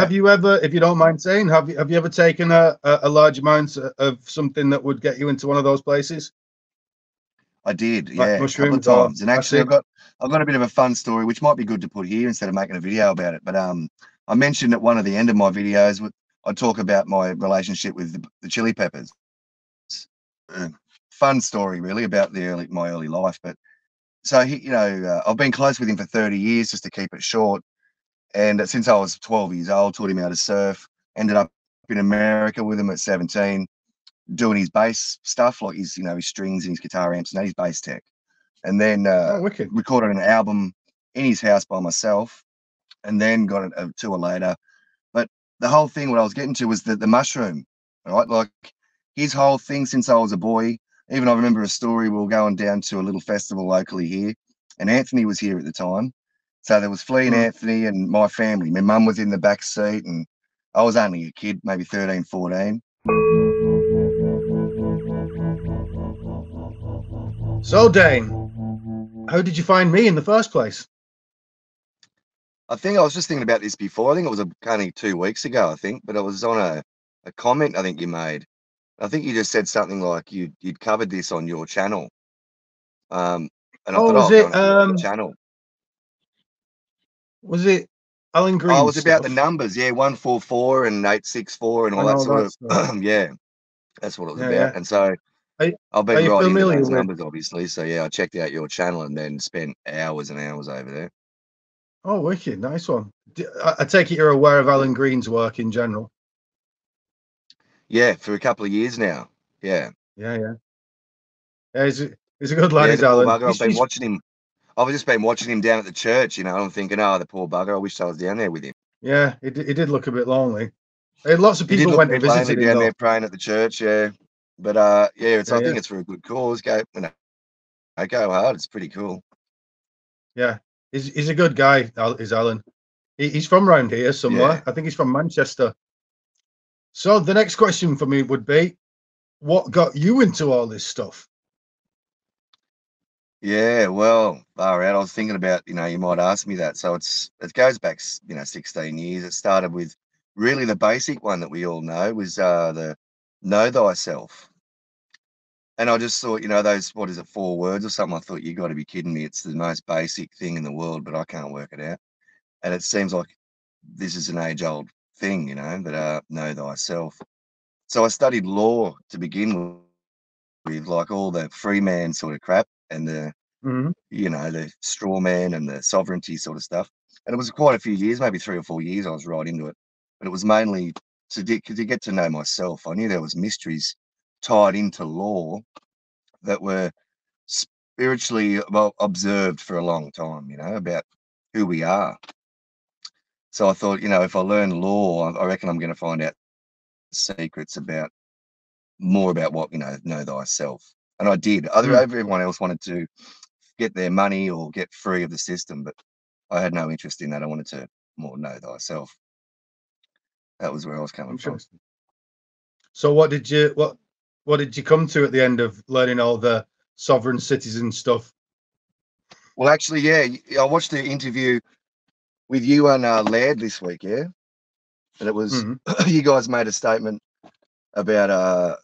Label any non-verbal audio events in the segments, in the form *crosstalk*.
have you ever, if you don't mind saying, have you have you ever taken a, a, large amount of something that would get you into one of those places? I did, yeah, a couple of times. And actually, I've got I've got a bit of a fun story, which might be good to put here instead of making a video about it. But um, I mentioned at one of the end of my videos, I talk about my relationship with the, the Chili Peppers. fun story, really, about the early my early life. But so he, you know, uh, I've been close with him for 30 years, just to keep it short. And since I was 12 years old, taught him how to surf. Ended up in America with him at 17 doing his bass stuff, like his, you know, his strings and his guitar amps and his bass tech. And then uh, oh, recorded an album in his house by myself, and then got a, a tour later. But the whole thing, what I was getting to was the, the mushroom, right? Like his whole thing since I was a boy. Even I remember a story. We were going down to a little festival locally here, and Anthony was here at the time. So there was Flea and mm. Anthony and my family. My mum was in the back seat, and I was only a kid, maybe 13, 14. So, Dane, how did you find me in the first place? I think I was just thinking about this before. I think it was a, only two weeks ago, I think, but it was on a, a comment I think you made. I think you just said something like you you'd covered this on your channel. Um, and I oh, thought, was oh, it um, channel? Was it Alan Green? Oh, it was stuff? about the numbers, yeah, one four four and eight six four and all that sort of. *clears throat* yeah, that's what it was yeah, about. Yeah. And so are, I've been writing those numbers, obviously. So yeah, I checked out your channel and then spent hours and hours over there. Oh, wicked! Nice one. I take it you're aware of Alan Green's work in general. Yeah, for a couple of years now. Yeah. Yeah, yeah. Yeah, he's a, he's a good lad, yeah, Alan. Bugger, I've been watching him. I've just been watching him down at the church, you know. I'm thinking, oh, the poor bugger. I wish I was down there with him. Yeah, he, did look a bit lonely. Lots of people went to visit him down there praying at the church. Yeah, but uh, yeah, it's, yeah, I think it's for a good cause. Go, you know, I go hard. It's pretty cool. Yeah, he's he's a good guy. Is Alan? He, he's from around here somewhere. Yeah. I think he's from Manchester. So the next question for me would be, what got you into all this stuff? Yeah, well, all right. I was thinking about, you know, you might ask me that. So it's it goes back, you know, 16 years. It started with really the basic one that we all know was uh the know thyself. And I just thought, you know, those, what is it, four words or something? I thought, you got to be kidding me. It's the most basic thing in the world, but I can't work it out. And it seems like this is an age old thing, you know, that uh, know thyself. So I studied law to begin with, like all the free man sort of crap and the, mm-hmm. you know, the straw man and the sovereignty sort of stuff. And it was quite a few years, maybe three or four years I was right into it. But it was mainly to, to get to know myself. I knew there was mysteries tied into law that were spiritually well observed for a long time, you know, about who we are. So I thought, you know, if I learn law, I reckon I'm going to find out secrets about more about what you know, know thyself. And I did. Other mm. everyone else wanted to get their money or get free of the system, but I had no interest in that. I wanted to more know thyself. That was where I was coming from. So what did you what what did you come to at the end of learning all the sovereign citizen stuff? Well, actually, yeah, I watched the interview with you and uh, Laird this week, yeah, and it was mm-hmm. *clears throat* you guys made a statement about uh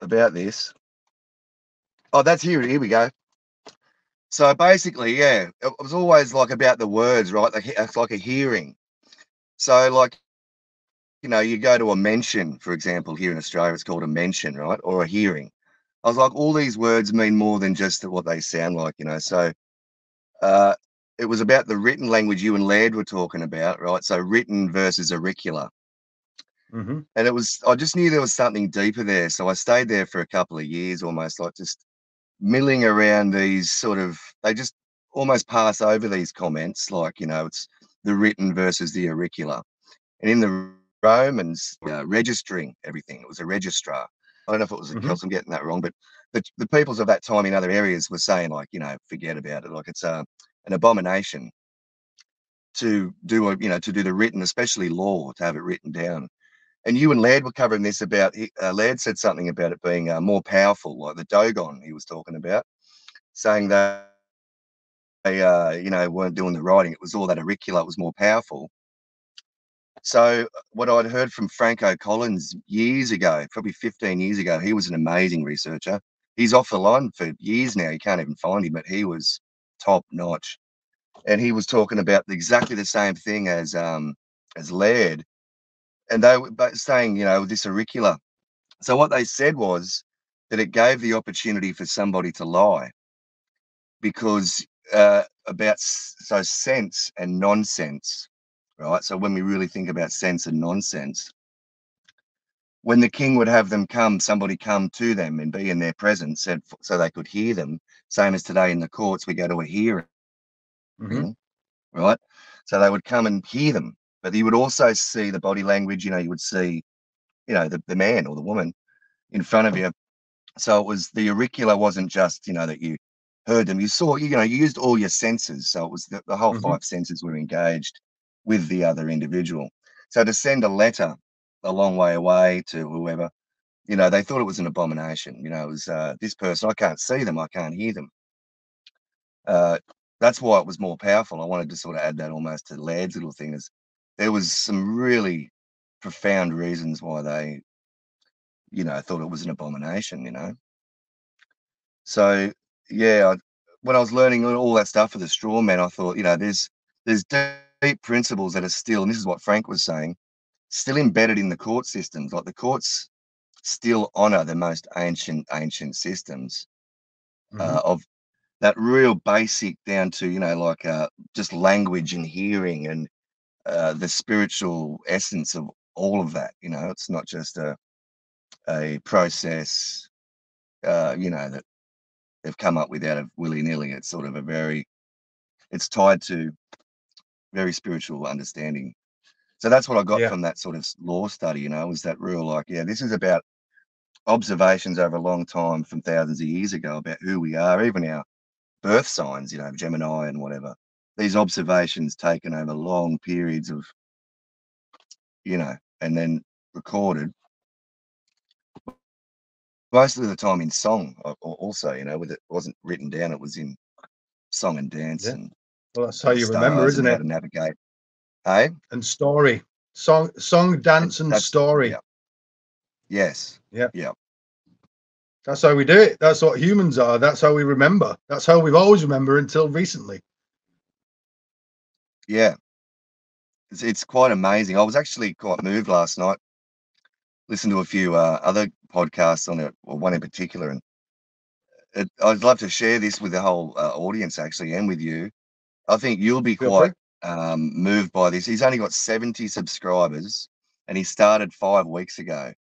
about this. Oh, that's here. Here we go. So basically, yeah, it was always like about the words, right? Like it's like a hearing. So like you know, you go to a mention, for example, here in Australia, it's called a mention, right? Or a hearing. I was like, all these words mean more than just what they sound like, you know. So uh, it was about the written language you and Laird were talking about, right? So written versus auricular. Mm-hmm. And it was, I just knew there was something deeper there. So I stayed there for a couple of years, almost like just milling around these sort of, they just almost pass over these comments, like, you know, it's the written versus the auricular. And in the Romans uh, registering everything. It was a registrar. I don't know if it was a mm-hmm. I'm getting that wrong, but the, the peoples of that time in other areas were saying like, you know, forget about it. Like it's a, uh, an abomination to do a, you know, to do the written, especially law, to have it written down. And you and Laird were covering this about, uh, Laird said something about it being uh, more powerful, like the Dogon he was talking about, saying that they, uh, you know, weren't doing the writing. It was all that auricular It was more powerful So what I'd heard from Frank O'Collins years ago, probably 15 years ago, he was an amazing researcher. He's off the line for years now. You can't even find him, but he was top notch. And he was talking about exactly the same thing as um, as Laird, and they were saying, you know, this auricular. So what they said was that it gave the opportunity for somebody to lie, because uh, about so sense and nonsense, right? So when we really think about sense and nonsense, when the king would have them come, somebody come to them and be in their presence, said so they could hear them. Same as today in the courts, we go to a hearing, mm-hmm. right? So they would come and hear them, but you would also see the body language. You know, you would see, you know, the, the man or the woman in front of you. So it was the auricular wasn't just you know that you heard them. You saw, you know, you used all your senses. So it was the, the whole mm-hmm. five senses were engaged with the other individual. So to send a letter a long way away to whoever, you know, they thought it was an abomination. You know, it was uh, this person, I can't see them, I can't hear them. Uh, that's why it was more powerful. I wanted to sort of add that almost to Laird's little thing is there was some really profound reasons why they, you know, thought it was an abomination, you know. So yeah, I, when I was learning all that stuff for the straw man, I thought, you know, there's there's deep principles that are still, and this is what Frank was saying, still embedded in the court systems. Like the courts still honor the most ancient, ancient systems mm-hmm. uh, of that real basic down to, you know, like uh, just language and hearing and uh, the spiritual essence of all of that. You know, it's not just a a process, uh, you know, that they've come up with out of willy nilly. It's sort of a very, it's tied to very spiritual understanding. So that's what I got yeah. from that sort of law study, you know, was that real like, yeah, this is about observations over a long time from thousands of years ago about who we are, even our birth signs, you know, Gemini and whatever. These observations taken over long periods of, you know, and then recorded. Most of the time in song also you know with it wasn't written down it was in song and dance yeah. and well that's how you remember isn't it? to navigate. Hey? And story. Song song dance and, story. yeah. yes. Yeah. Yeah. That's how we do it. That's what humans are. That's how we remember. That's how we've always remember until recently yeah it's, it's quite amazing i was actually quite moved last night listened to a few uh, other podcasts on it, or one in particular, and it, I'd love to share this with the whole uh, audience actually, and with you. I think you'll be quite um, moved by this. He's only got 70 subscribers, and he started five weeks ago.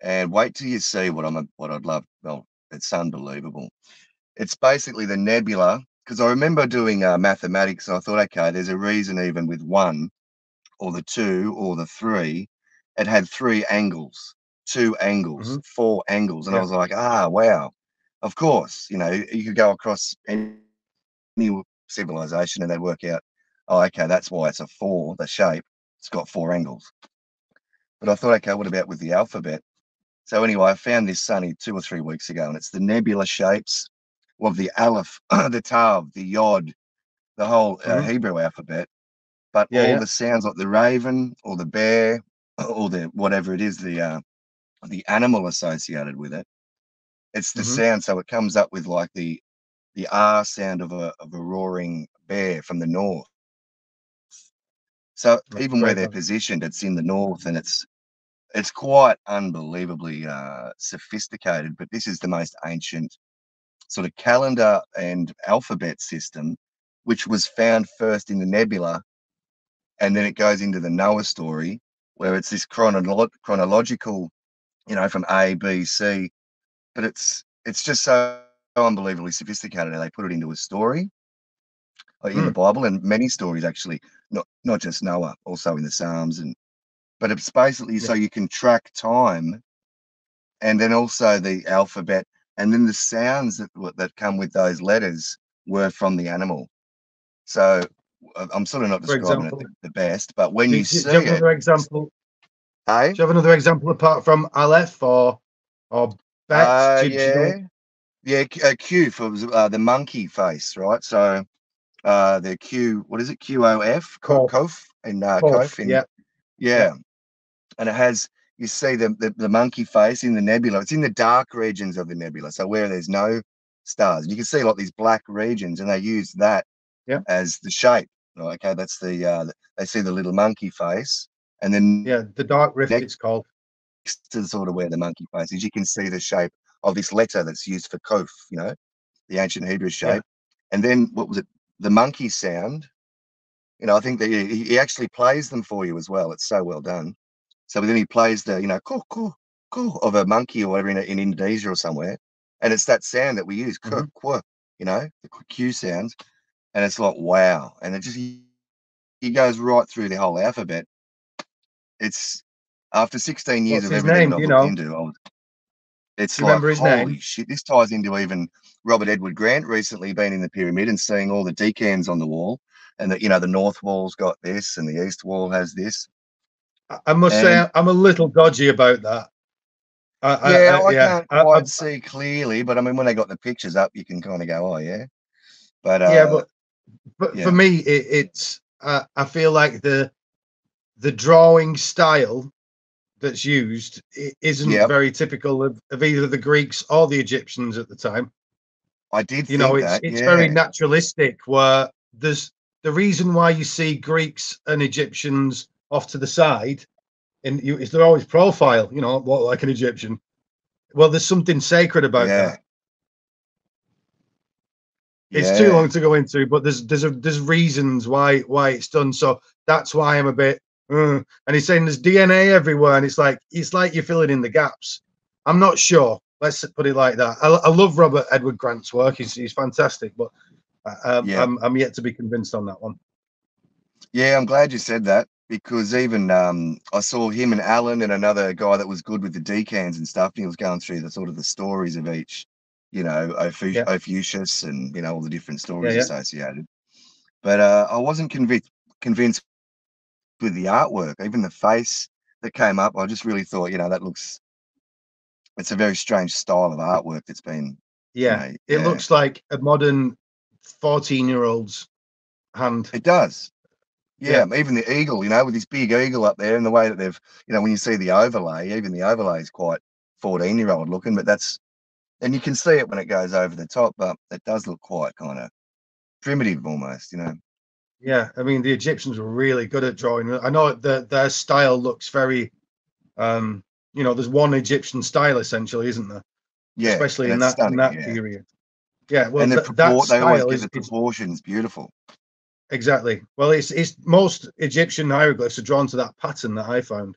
And wait till you see what I'm what I'd love. Well, it's unbelievable. It's basically the nebula because I remember doing uh, mathematics, and I thought, okay, there's a reason even with one, or the two, or the three, it had three angles two angles, mm-hmm. four angles. And yeah. I was like, ah, wow. Of course, you know, you could go across any civilization and they'd work out, oh, okay, that's why it's a four, the shape. It's got four angles. But I thought, okay, what about with the alphabet? So anyway, I found this sunny two or three weeks ago, and it's the nebula shapes of the aleph, *clears throat* the tav, the yod, the whole uh, mm-hmm. Hebrew alphabet. But yeah, all yeah. the sounds like the raven or the bear *clears throat* or the whatever it is, the uh, the animal associated with it. It's the mm-hmm. sound, so it comes up with like the the R sound of a of a roaring bear from the north. So That's even where they're positioned, it's in the north, and it's it's quite unbelievably uh, sophisticated. But this is the most ancient sort of calendar and alphabet system, which was found first in the nebula, and then it goes into the Noah story, where it's this chronolo- chronological you know, from A, B, C. But it's it's just so unbelievably sophisticated they put it into a story in mm. the hmm. Bible and many stories actually, not not just Noah, also in the Psalms and but it's basically yeah. so you can track time and then also the alphabet and then the sounds that that come with those letters were from the animal. So I'm sort of not describing example, it the, the, best, but when you, you see it, another example, Hey? Do you have another example apart from Aleph or or Bet? Uh, yeah, yeah. Uh, Q for uh, the monkey face, right? So uh, the Q, what is it? Q O F, Kof, in uh, Kof, in, yeah, Yeah. And it has you see the, the, the monkey face in the nebula. It's in the dark regions of the nebula, so where there's no stars. You can see a like these black regions, and they use that Yeah. as the shape. Okay, that's the uh, they see the little monkey face, and then Yeah, the dark rift Next- it's called. next to sort of where the monkey face is, you can see the shape of this letter that's used for kof, you know, the ancient Hebrew shape. And then what was it? The monkey sound. You know, I think that he, he actually plays them for you as well. It's so well done. So then he plays the, you know, cool, cool, cool of a monkey or whatever in, in Indonesia or somewhere. And it's that sound that we use, mm quirk, you know, the Q sounds. And it's like, wow. And it just, he, he goes right through the whole alphabet. It's after 16 years What's of everything name, I've you looked know? into, was, it's like, holy name? shit. This ties into even Robert Edward Grant recently being in the pyramid and seeing all the decans on the wall. And that, you know, the north wall's got this and the east wall has this. I- I must say I'm a little dodgy about that. I, I- yeah, I, I- yeah, can't quite I- see clearly, but I mean, when they got the pictures up, you can kind of go, oh, yeah. But, uh, yeah, but but yeah. for me, it, it's uh, I feel like the the drawing style that's used isn't Yep. very typical of, of either the Greeks or the Egyptians at the time. I did You think know, it's that. it's yeah. very naturalistic. Where there's the reason why you see Greeks and Egyptians off to the side, and you is they're always profile. You know, what like an Egyptian. Well, there's something sacred about Yeah. that. it's too long to go into but there's there's a, there's reasons why why it's done so that's why i'm a bit uh, and he's saying there's dna everywhere and it's like it's like you're filling in the gaps i'm not sure let's put it like that i, I love robert edward grant's work he's, he's fantastic but uh, um, Yeah. I'm, I'm yet to be convinced on that one Yeah, I'm glad you said that because even um, I saw him and Alan and another guy that was good with the decans and stuff. And he was going through the sort of the stories of each, you know, Ophu- Yeah. Ophiuchus and you know all the different stories yeah. associated. But uh, I wasn't convinced convinced with the artwork, even the face that came up. I just really thought, you know, that looks. It's a very strange style of artwork that's been. yeah know, it yeah. looks like a modern 14 year old's hand It does. Yeah. Yeah, even the eagle, you know, with this big eagle up there and the way that they've, you know, when you see the overlay, even the overlay is quite 14 year old looking, but that's, and you can see it when it goes over the top, but it does look quite kind of primitive almost, you know. Yeah, I mean the Egyptians were really good at drawing. I know that their style looks very, um, you know, there's one Egyptian style essentially, isn't there? Yeah. Especially in that in that yeah. period. Yeah, well, and the th- that they always style get is, the proportions beautiful. Exactly. Well, it's it's most Egyptian hieroglyphs are drawn to that pattern that I found.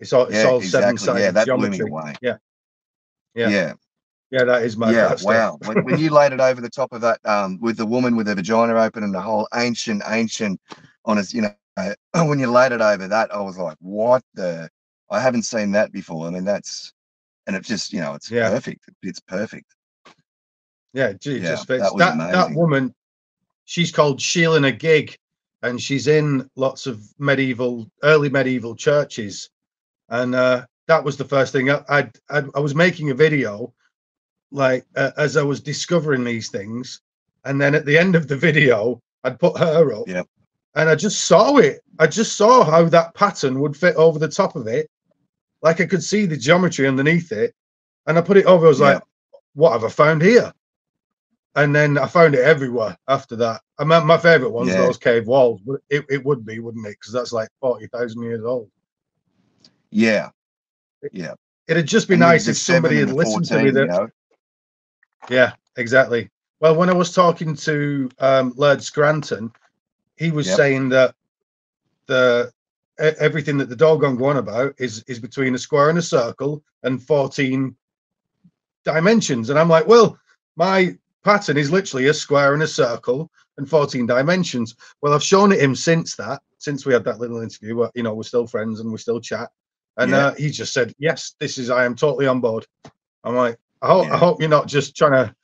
It's all it's Yeah, all seven sided Yeah, that blew me geometry. away. Yeah. Yeah. Yeah. Yeah, that is my yeah, wow. when, when you laid it over the top of that, um, with the woman with her vagina open and the whole ancient, ancient, on us, you know, *clears throat* when you laid it over that, I was like, what the? I haven't seen that before. I mean, that's, and it's just, you know, it's Yeah. perfect. It's perfect. Yeah, ju- Yeah, just fits. that That that, woman, she's called Sheela-na-gig, and she's in lots of medieval, early medieval churches, and uh, that was the first thing I I'd, I'd, was making a video, like uh, as I was discovering these things, and then at the end of the video, I'd put her up, Yep. and I just saw it. I just saw how that pattern would fit over the top of it, like I could see the geometry underneath it, and I put it over. I was Yeah. like, "What have I found here?" And then I found it everywhere after that. I mean, my favorite ones Yeah. those cave walls, but it, it would be, wouldn't it? Because that's like 40,000 years old. Yeah. Yeah. It'd just be And nice if somebody had listened to me. 14, That, you know, yeah, exactly. Well, when I was talking to um, Laird Scranton, he was Yep. saying that the everything that the Dogon go on about is is between a square and a circle and 14 dimensions. And I'm like, well, my pattern is literally a square and a circle and 14 dimensions. Well, I've shown it him since that, since we had that little interview. Where, you know, we're still friends and we still chat. And Yeah. uh, he just said, "Yes, this is. I am totally on board." I'm like, I hope, I hope you're not just trying to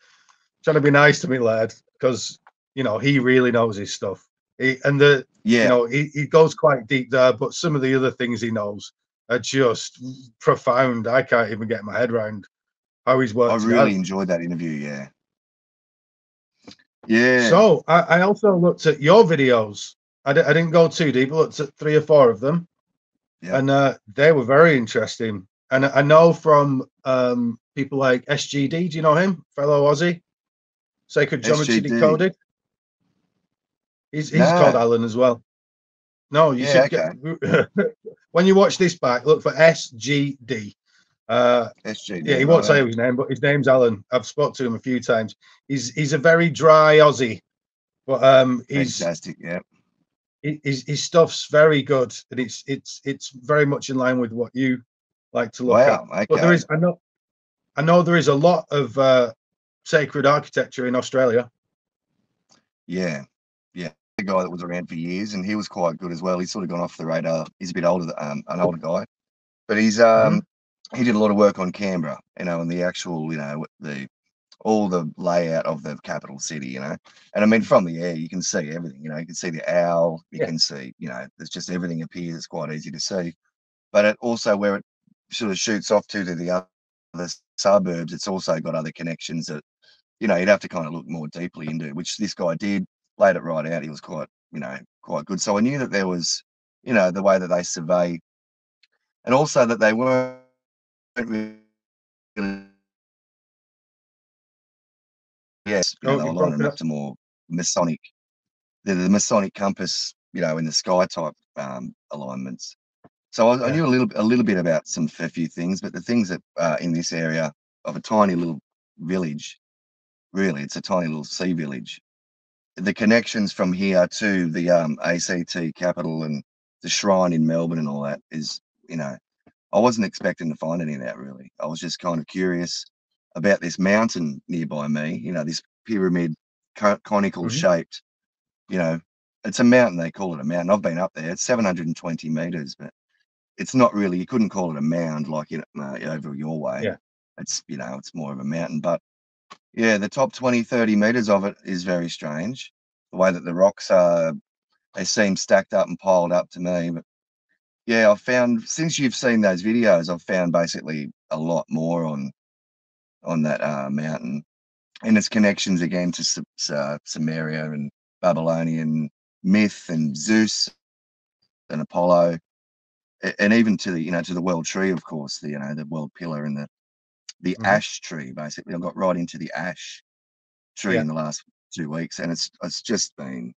trying to be nice to me, lad, because you know he really knows his stuff. He, and the yeah. you know he, he goes quite deep there, but some of the other things he knows are just profound. I can't even get my head around how he's worked. I really out. enjoyed that interview. Yeah. Yeah. So I, I also looked at your videos, I d- I didn't go too deep. I looked at three or four of them, Yeah. and uh, they were very interesting. And I know from um, people like SGD. Do you know him, fellow Aussie? Sacred Geometry SGD. Decoded. He's he's No. called Alan as well. No, you Yeah, should get *laughs* when you watch this back, look for SGD. Uh, yeah, he won't say his name, but his name's Alan. I've spoke to him a few times. He's he's a very dry Aussie, but um, he's Fantastic. Yeah. he- his his stuff's very good, and it's it's it's very much in line with what you like to look at. Okay. But there is, I know, I know there is a lot of uh, sacred architecture in Australia. Yeah, yeah. The guy that was around for years, and he was quite good as well. He's sort of gone off the radar. He's a bit older, um, an older guy, but he's um he did a lot of work on Canberra, you know, and the actual, you know, the all the layout of the capital city, you know. And I mean, mm. from the air, you can see everything. You know, you can see the owl. You Yeah. can see, you know, there's just everything appears. It's quite easy to see. But it also where it sort of shoots off to to the other suburbs, it's also got other connections that you know, you'd have to kind of look more deeply into, which this guy did, laid it right out. He was quite, you know, quite good. So I knew that there was, you know, the way that they survey, and also that they weren't really, yes, you know, Oh, they you were broke lining it up to more Masonic, the, the Masonic compass, you know, in the sky type um, alignments. So I, I knew a little, a little bit about some a few things, but the things that uh, in this area of a tiny little village really it's a tiny little sea village the connections from here to the um, act capital and the shrine in melbourne and all that is you know i wasn't expecting to find any of that really i was just kind of curious about this mountain nearby me you know this pyramid co- conical Mhm. shaped you know it's a mountain they call it a mountain i've been up there it's 720 meters but it's not really you couldn't call it a mound like you know uh, over your way Yeah. it's you know it's more of a mountain but yeah, the top 20, 30 meters of it is very strange. The way that the rocks are, they seem stacked up and piled up to me. But yeah, I've found since you've seen those videos, I've found basically a lot more on on that uh, mountain and its connections again to uh, Sumeria and Babylonian myth and Zeus and Apollo, and even to the you know to the world tree, of course, the you know the world pillar and the the Mhm. ash tree. Basically, I got right into the ash tree Yeah. in the last two weeks, and it's it's just been,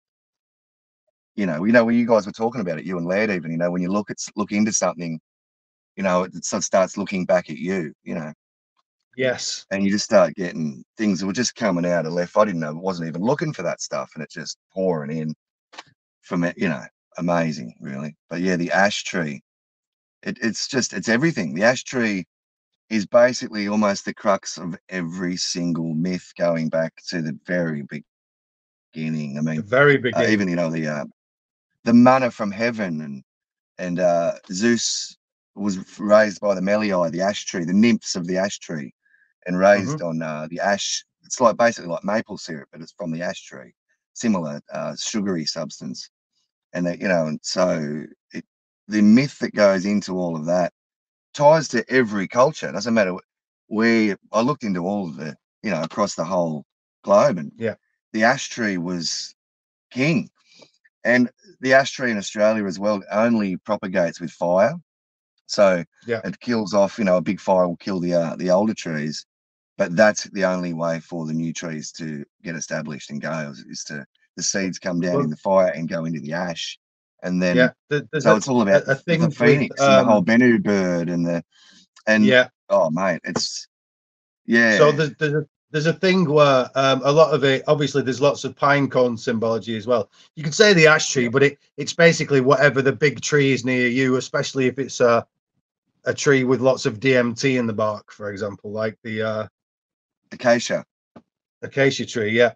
you know, you know when you guys were talking about it, you and Laird even, you know, when you look at look into something, you know, it, sort of starts looking back at you, you know, Yes. and you just start getting things that were just coming out of left. I didn't know, wasn't even looking for that stuff, and it's just pouring in from it, you know, amazing, really. But yeah, the ash tree, it, it's just it's everything. The ash tree is basically almost the crux of every single myth going back to the very beginning. I The mean, very uh, beginning. even you know the uh, the manna from heaven and and uh, Zeus was raised by the Meliae, the ash tree, the nymphs of the ash tree, and raised on uh, the ash. It's like basically like maple syrup, but it's from the ash tree, similar uh, sugary substance. And that you know, and so it, the myth that goes into all of that ties to every culture. It doesn't matter wh- where I looked into all of the, you know, across the whole globe, and Yeah. the ash tree was king. And the ash tree in Australia as well only propagates with fire. So Yeah. it kills off, you know, a big fire will kill the uh, the older trees, but that's the only way for the new trees to get established and go is, is to the seeds come down Well- in the fire and go into the ash. And then yeah. So it's all about a- the- thing the with, phoenix and the whole um, Bennu bird and the and yeah. oh mate, it's yeah. So there's there's a, there's a thing where um, a lot of it, obviously, there's lots of pine cone symbology as well. You could say the ash tree, but it it's basically whatever the big tree is near you, especially if it's a a tree with lots of DMT in the bark, for example, like the uh, acacia. acacia tree. Yeah.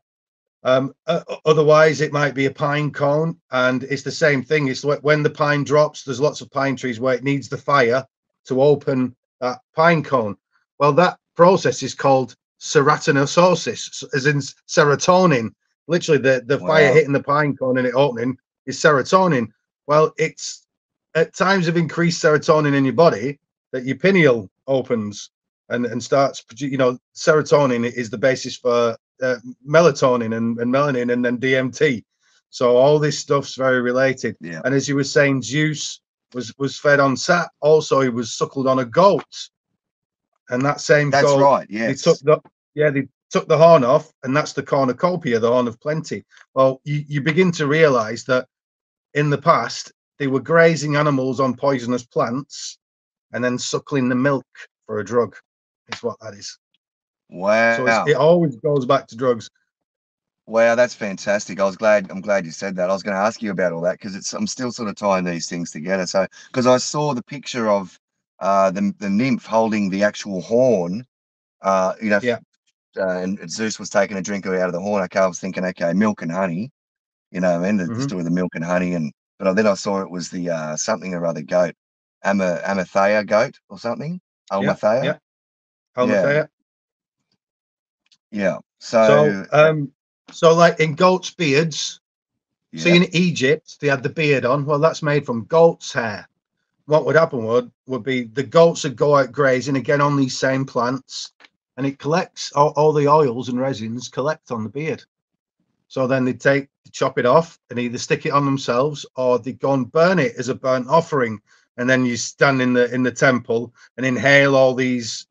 Um, o- otherwise, it might be a pine cone, and it's the same thing. It's like when the pine drops, there's lots of pine trees where it needs the fire to open that pine cone. Well, that process is called serotonosis, as in serotonin. Literally, the, the fire hitting the pine cone and it opening is serotonin. Well, it's at times of increased serotonin in your body that your pineal opens and, and starts, you know, serotonin is the basis for uh, melatonin and, and melanin and then DMT. So all this stuff's very related. Yeah. And as you were saying, Zeus was was fed on sap. Also, he was suckled on a goat. And that same That's goat, right. they took the yeah, they took the horn off, and that's the cornucopia, the horn of plenty. Well, you, you begin to realize that in the past they were grazing animals on poisonous plants and then suckling the milk for a drug, is what that is. Wow. So it always goes back to drugs. Wow, that's fantastic. I was glad. I'm glad you said that. I was going to ask you about all that because it's. I'm still sort of tying these things together. So because I saw the picture of uh, the the nymph holding the actual horn, uh, you know, Yeah. uh, and Zeus was taking a drink out of the horn. Okay, I was thinking, okay, milk and honey, you know, and the, the Mhm. story of the milk and honey, and but then I saw it was the uh, something or other goat, Ama, Amathea goat or something, Almathea. yeah. Almathea. Yeah. So, So, um, so like in goats' beards, yeah. See, in Egypt, they had the beard on. Well, that's made from goat's hair. What would happen would would be the goats would go out grazing again on these same plants, and it collects all, all the oils and resins collect on the beard. So then they take chop it off and either stick it on themselves or they go and burn it as a burnt offering. And then you stand in the in the temple and inhale all these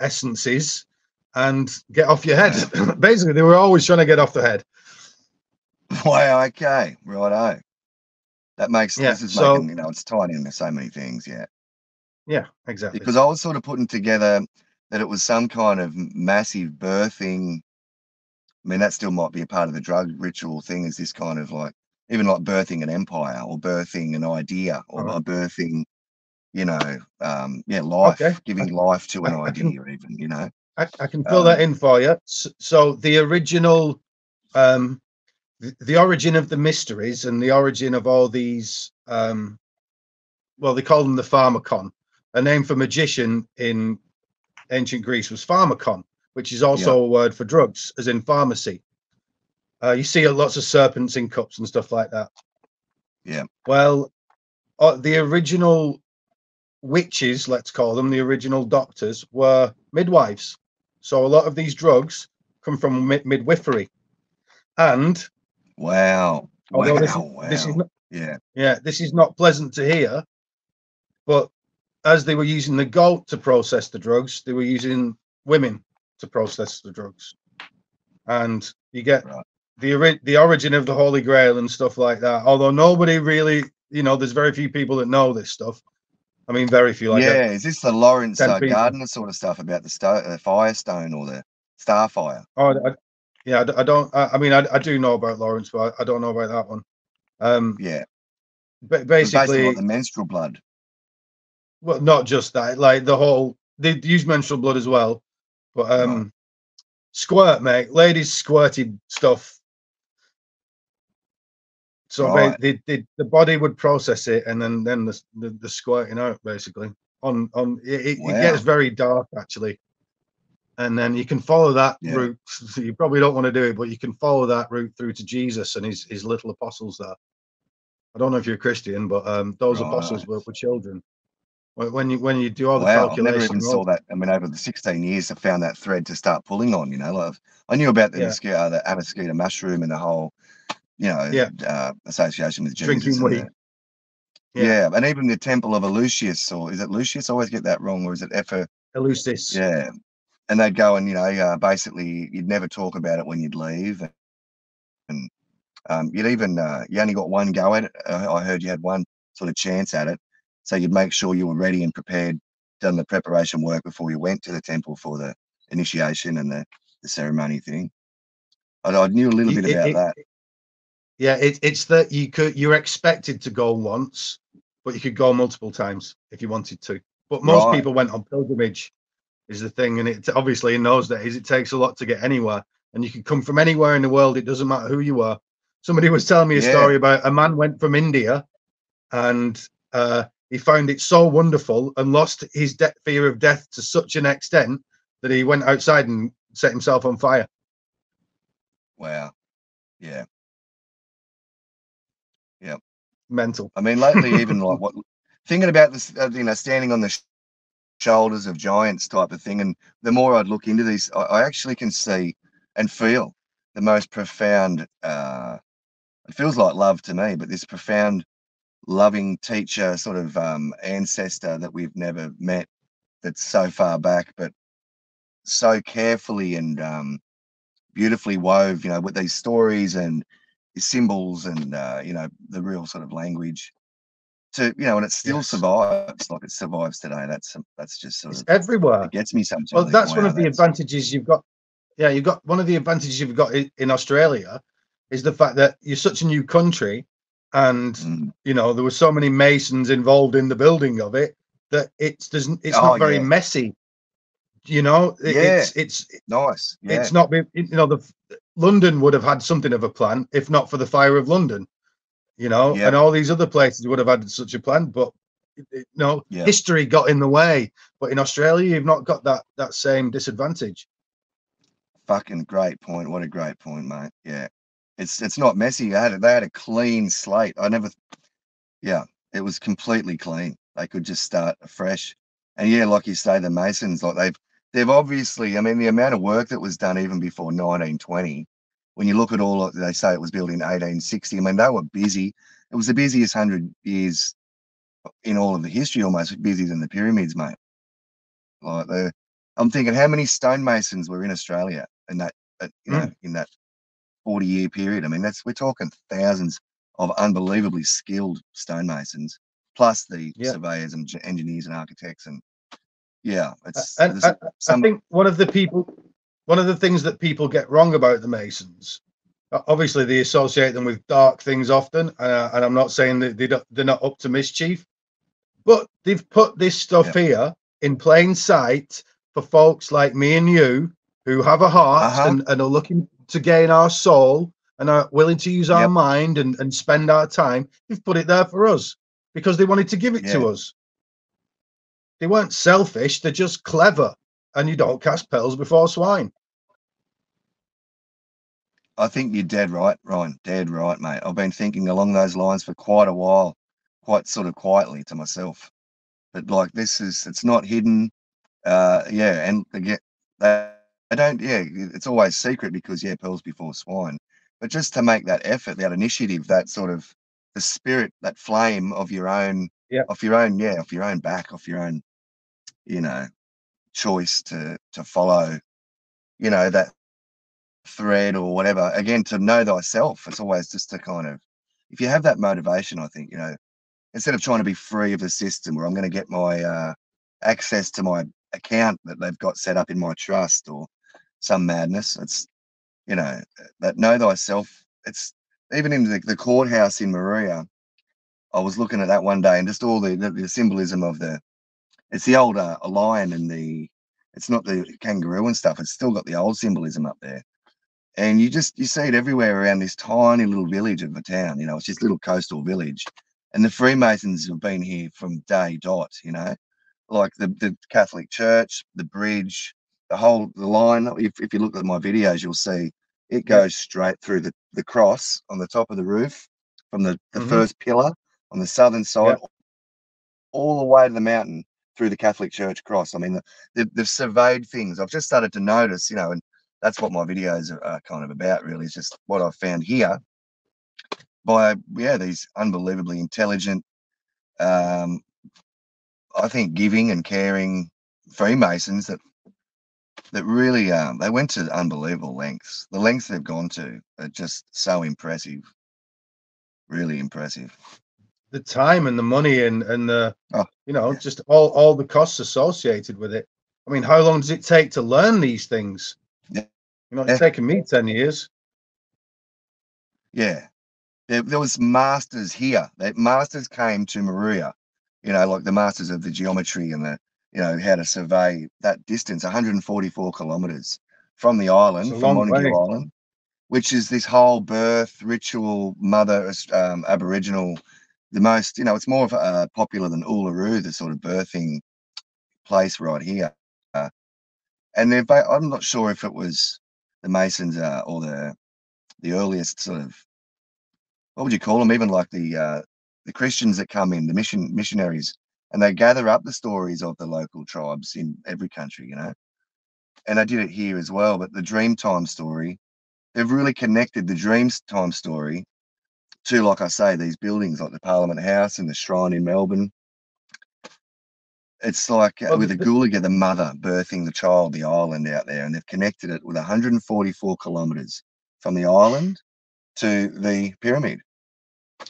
essences and get off your head. *laughs* Basically, they were always trying to get off the head. Wow. Okay. Righto. That makes Yeah, this is so- making you know it's tied into so many things. Yeah. Yeah, exactly. Because I was sort of putting together that it was some kind of massive birthing. I mean, that still might be a part of the drug ritual thing. Is this kind of like even like birthing an empire or birthing an idea or Alright. birthing, you know, um, yeah, life, Okay. giving life to an I- I can- idea, even you know. I, I can fill that Um, in for you. So, so the original, um, the, origin of the mysteries and the origin of all these, um, well, they call them the pharmacon. A name for magician in ancient Greece was pharmacon, which is also a word for drugs, as in pharmacy. Uh, you see lots of serpents in cups and stuff like that. Yeah. Well, uh, the original witches, let's call them, the original doctors, were midwives. So a lot of these drugs come from mid- midwifery. And Wow. although wow. this, is, wow. this is not, yeah. yeah, this is not pleasant to hear, but as they were using the goat to process the drugs, they were using women to process the drugs. And you get Right. the the origin of the Holy Grail and stuff like that. Although nobody really, you know, there's very few people that know this stuff. I mean, very few. Like yeah. Is this the Laurence 10 uh. Gardner sort of stuff about the sto- uh, firestone or the starfire? Oh, I, yeah, I I don't. I, I mean, I, I do know about Laurence, but I, I don't know about that one. Um, Yeah. but basically basically, the menstrual blood. well, not just that. Like the whole, they use menstrual blood as well, but um, Right. squirt, mate. Ladies squirted stuff. So Right. they, they, the body would process it, and then then the the, the squirting out basically. On on it, it, it Wow. gets very dark actually, and then you can follow that Yeah. route. So you probably don't want to do it, but you can follow that route through to Jesus and his his little apostles there. I don't know if you're a Christian, but um, those apostles Right. were, were children. When when you when you do all the Wow, I've never calculations, even saw that. I mean, over the 16 years, I found that thread to start pulling on. You know, like I knew about the Yeah. mosquito, uh, the mosquito mushroom, and the whole, you know, Yeah. uh, association with Jesus. Drinking weed. Yeah. yeah. and even the temple of Lucius, or is it Lucius? I always get that wrong, or is it Epher? Eleusis. Yeah, and they'd go and you know, uh, basically, you'd never talk about it when you'd leave, and um, you'd even uh, you only got one go at it. I heard you had one sort of chance at it, so you'd make sure you were ready and prepared, done the preparation work before you went to the temple for the initiation and the, the ceremony thing. I, I knew a little bit it- about it- that. Yeah, it, it's that you could you're expected to go once, but you could go multiple times if you wanted to. But most Right. people went on pilgrimage, is the thing, and it obviously in those days it takes a lot to get anywhere, and you can come from anywhere in the world. It doesn't matter who you are. Somebody was telling me a Yeah. story about a man went from India, and uh, he found it so wonderful and lost his de- fear of death to such an extent that he went outside and set himself on fire. Wow. Yeah. Yeah. Mental. I mean, lately, even like *laughs* what thinking about this, uh, you know, standing on the shoulders of giants type of thing. And the more I'd look into this, I, I actually can see and feel the most profound uh, it feels like love to me, but this profound, loving teacher, sort of um, ancestor that we've never met, that's so far back, but so carefully and um, beautifully wove, you know, with these stories and symbols and uh, you know the real sort of language to you know, and it still yes. survives like it survives today. That's that's just sort it's of everywhere. It gets me sometimes. Well, that's one of the advantages you've got. Yeah, you've got one of the advantages you've got in Australia is the fact that you're such a new country, and mm. you know there were so many masons involved in the building of it that it's doesn't it's oh, not very yeah. messy. You know, yeah. it's it's nice. Yeah. It's not you know the London would have had something of a plan if not for the fire of London you know, and all these other places would have had such a plan, but you know, history got in the way. But in Australia, you've not got that that same disadvantage. Fucking great point. What a great point, mate. Yeah, it's it's not messy. They had they had a clean slate. I never, yeah, it was completely clean. They could just start afresh. And yeah, like you say, the Masons, like they've they've obviously, I mean, the amount of work that was done even before 1920 when you look at all of they say it was built in 1860 i mean they were busy. It was the busiest 100 years in all of the history almost busier than the pyramids mate. Like the i'm thinking how many stonemasons were in australia in that uh, you know mm. in that 40 year period. I mean that's we're talking thousands of unbelievably skilled stonemasons plus the surveyors and engineers and architects and yeah it's and, and i think one of the people one of the things that people get wrong about the Masons, obviously they associate them with dark things often, uh, and I'm not saying that they they're not up to mischief, but they've put this stuff yeah. here in plain sight for folks like me and you who have a heart uh-huh. and, and, are looking to gain our soul and are willing to use our yep. mind and, and spend our time. They've put it there for us because they wanted to give it yeah. to us. They weren't selfish, they're just clever and you don't cast pearls before swine. I think you're dead right, Ryan. Dead right, mate. I've been thinking along those lines for quite a while, quite sort of quietly to myself. But like this is, it's not hidden. Uh, yeah, and again, they, they don't. Yeah, it's always secret because yeah, pearls before swine. But just to make that effort, that initiative, that sort of the spirit, that flame of your own, yeah, of your own, yeah, of your own back, of your own, you know, choice to to follow you know that thread or whatever. Again to know thyself it's always just to kind of if you have that motivation i think you know instead of trying to be free of the system where i'm going to get my uh, access to my account that they've got set up in my trust or some madness it's you know that know thyself it's even in the, the courthouse in Moruya, i was looking at that one day and just all the, the, the symbolism of the it's the old uh, lion and the it's not the kangaroo and stuff. It's still got the old symbolism up there. And you just you see it everywhere around this tiny little village of a town. You know, it's just little coastal village. And the Freemasons have been here from day dot, you know, like the, the Catholic Church, the bridge, the whole the line. If, if you look at my videos, you'll see it goes straight through the, the cross on the top of the roof from the, the mm-hmm. first pillar on the southern side yep. all the way to the mountain through the Catholic Church cross. I mean, the, they've surveyed things. I've just started to notice, you know, and that's what my videos are kind of about, really, is just what I've found here by, yeah, these unbelievably intelligent, um, I think, giving and caring Freemasons that that really um, they went to unbelievable lengths. The lengths they've gone to are just so impressive, really impressive the time and the money and and the oh, you know yeah. just all all the costs associated with it. I mean, how long does it take to learn these things? Yeah. You know, it's yeah. taken me ten years. Yeah, there, there was masters here. That masters came to Moruya. You know, like the masters of the geometry and the you know how to survey that distance, 144 kilometers from the island, from Montague way. Island, which is this whole birth ritual, mother um, Aboriginal the most, you know, it's more of uh, popular than Uluru, the sort of birthing place right here. Uh, and they've, I'm not sure if it was the Masons uh, or the the earliest sort of what would you call them? Even like the uh, the Christians that come in, the mission missionaries, and they gather up the stories of the local tribes in every country, you know. And I did it here as well. But the Dreamtime story, they've really connected the Dreams Time story to, like I say, these buildings like the Parliament House and the Shrine in Melbourne. It's like uh, with the Gulaga, the mother birthing the child, the island out there, and they've connected it with 144 kilometres from the island to the pyramid.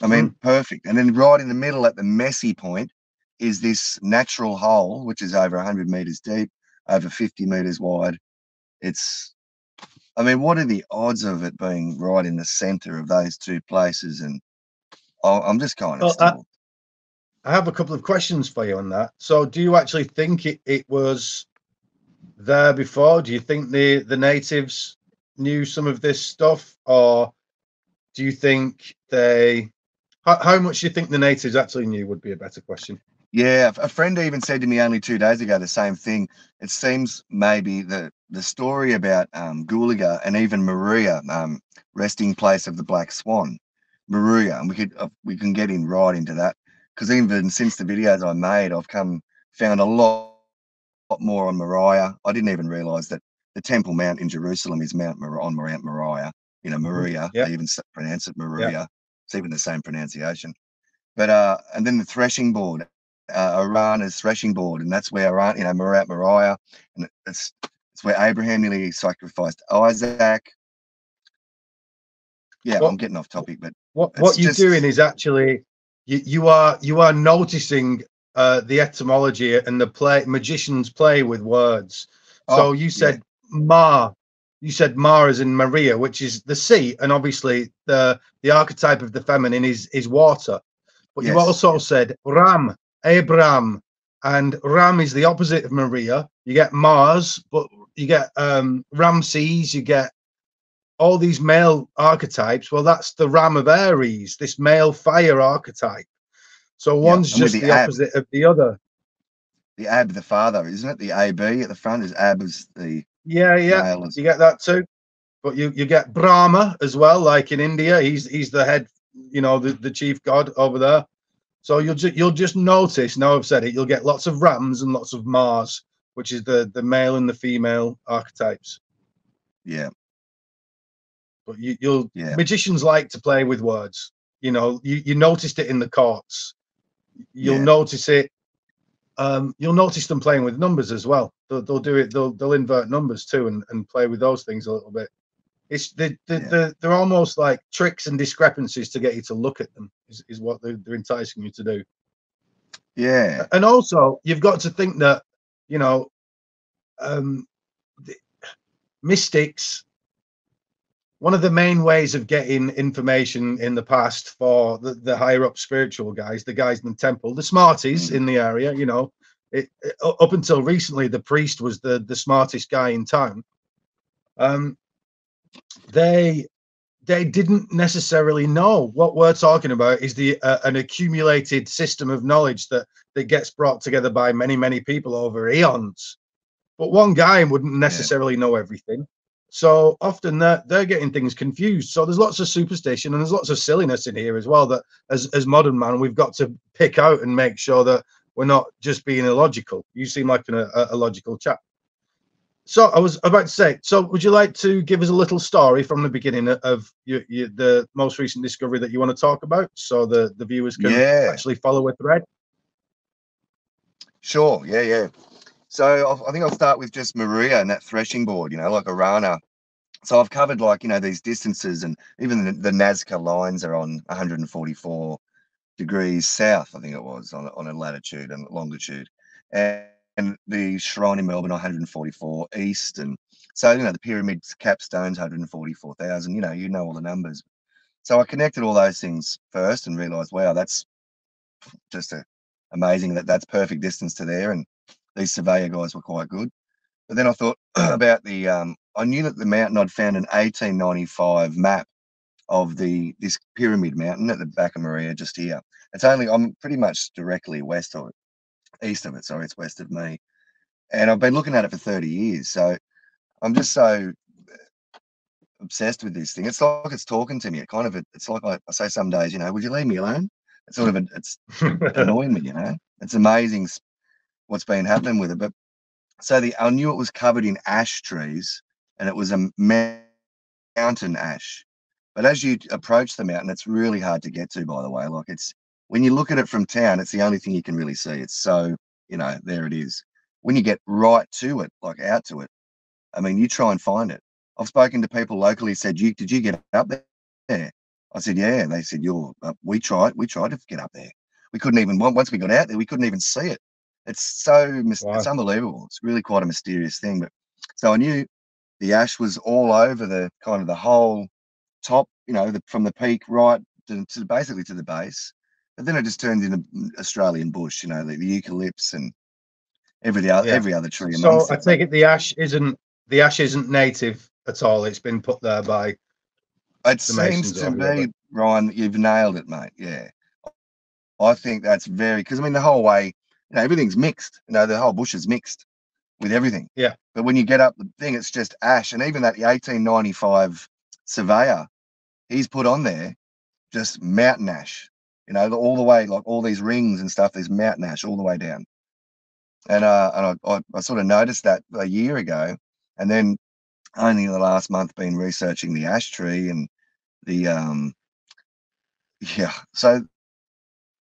I mean, mm. perfect. And then right in the middle at the messy point is this natural hole, which is over 100 metres deep, over 50 metres wide. It's, I mean, what are the odds of it being right in the centre of those two places? And I'm just kind of well, I have a couple of questions for you on that. So, do you actually think it, it was there before? Do you think the the natives knew some of this stuff, or do you think they? How, how much do you think the natives actually knew? Would be a better question. Yeah, a friend even said to me only two days ago the same thing. It seems maybe the the story about um, Gulaga and even Moruya, um, resting place of the Black Swan, Moruya, and we could uh, we can get in right into that because even since the videos I made, I've come found a lot, lot more on Moriah. I didn't even realize that the Temple Mount in Jerusalem is Mount Mor- on Mount Moriah. You know, mm-hmm. Maria. Yep. They even pronounce it Maria. Yep. It's even the same pronunciation. But uh, and then the threshing board, uh, Araunah's threshing board, and that's where Aran, you know, Mount Moriah, and it's it's where Abraham nearly sacrificed Isaac. Yeah, I'm getting off topic, but what what you're just, doing is actually you, you are you are noticing uh, the etymology and the play magicians play with words. Oh, so you said yeah. Ma, you said Ma as in Maria, which is the sea, and obviously the the archetype of the feminine is is water. But yes. you also said Ram, Abraham, and Ram is the opposite of Maria. You get Mars, but you get um Ramses, you get all these male archetypes. Well, that's the Ram of Aries, this male fire archetype. So one's yeah, just the, the opposite of the other. The Ab, the father, isn't it? The AB at the front is Ab is the yeah, yeah. You get that too, but you you get Brahma as well, like in India. He's he's the head, you know, the, the chief god over there. So you'll just you'll just notice. Now I've said it, you'll get lots of Rams and lots of Mars, which is the the male and the female archetypes. Yeah, but you, will yeah. magicians like to play with words. You know, you, you noticed it in the courts. You'll yeah. notice it. Um, you'll notice them playing with numbers as well. They'll, they'll do it. They'll they'll invert numbers too and, and play with those things a little bit. It's the, the, yeah. the they're almost like tricks and discrepancies to get you to look at them. Is, is what they're, they're enticing you to do. Yeah. And also, you've got to think that you know, um, mystics one of the main ways of getting information in the past for the, the higher up spiritual guys, the guys in the temple, the smarties mm. in the area, you know, it, it, up until recently, the priest was the the smartest guy in town. Um, they they didn't necessarily know what we're talking about is the uh, an accumulated system of knowledge that that gets brought together by many many people over eons but one guy wouldn't necessarily yeah. know everything so often they're, they're getting things confused. So there's lots of superstition and there's lots of silliness in here as well that as, as modern man, we've got to pick out and make sure that we're not just being illogical. You seem like an, a, a logical chap. So I was about to say, so would you like to give us a little story from the beginning of your, your, the most recent discovery that you want to talk about so the, the viewers can yeah. actually follow a thread? Sure. Yeah, yeah. So i think I'll start with just Moruya and that threshing board, you know, like Araunah. So I've covered like, you know, these distances and even the, the Nazca lines are on 144 degrees south, I think it was on, on a latitude and longitude. And, and the shrine in Melbourne, 144 east. And so, you know, the pyramid capstones, 144,000, you know, you know all the numbers. So I connected all those things first and realized, wow, that's just a, amazing that that's perfect distance to there. And these surveyor guys were quite good. But then I thought *clears throat* about the, um, I knew that the mountain I'd found an 1895 map of the this pyramid mountain at the back of Moruya just here. It's only I'm pretty much directly west of it, east of it. Sorry, it's west of me, and I've been looking at it for 30 years. So I'm just so uh, obsessed with this thing. It's like it's talking to me. It kind of it's like I, I say some days, you know, would you leave me alone? It's sort of a, it's *laughs* annoying me, you know. It's amazing what's been happening with it. But so the I knew it was covered in ash trees and it was a mountain ash. But as you approach the mountain, it's really hard to get to. By the way, like it's when you look at it from town, it's the only thing you can really see. It's so you know there it is. When you get right to it, like out to it, I mean, you try and find it. I've spoken to people locally. Said, "You did you get up there?" I said, "Yeah." And they said, "You're." Uh, we tried. We tried to get up there. We couldn't even. Once we got out there, we couldn't even see it. It's so. Wow. It's unbelievable. It's really quite a mysterious thing. But so I knew the ash was all over the kind of the whole top. You know, the, from the peak right to, to basically to the base. But then it just turned into Australian bush. You know, the, the eucalypts and every other yeah. every other tree. So I take it the ash isn't the ash isn't native at all. It's been put there by. It seems to be Ryan. You've nailed it, mate. Yeah, I think that's very because I mean the whole way, you know, everything's mixed. You know, the whole bush is mixed with everything. Yeah. But when you get up the thing, it's just ash, and even that the 1895 surveyor, he's put on there just mountain ash. You know, all the way, like all these rings and stuff. There's mountain ash all the way down. And uh, and I, I, I sort of noticed that a year ago, and then only in the last month been researching the ash tree and the um yeah so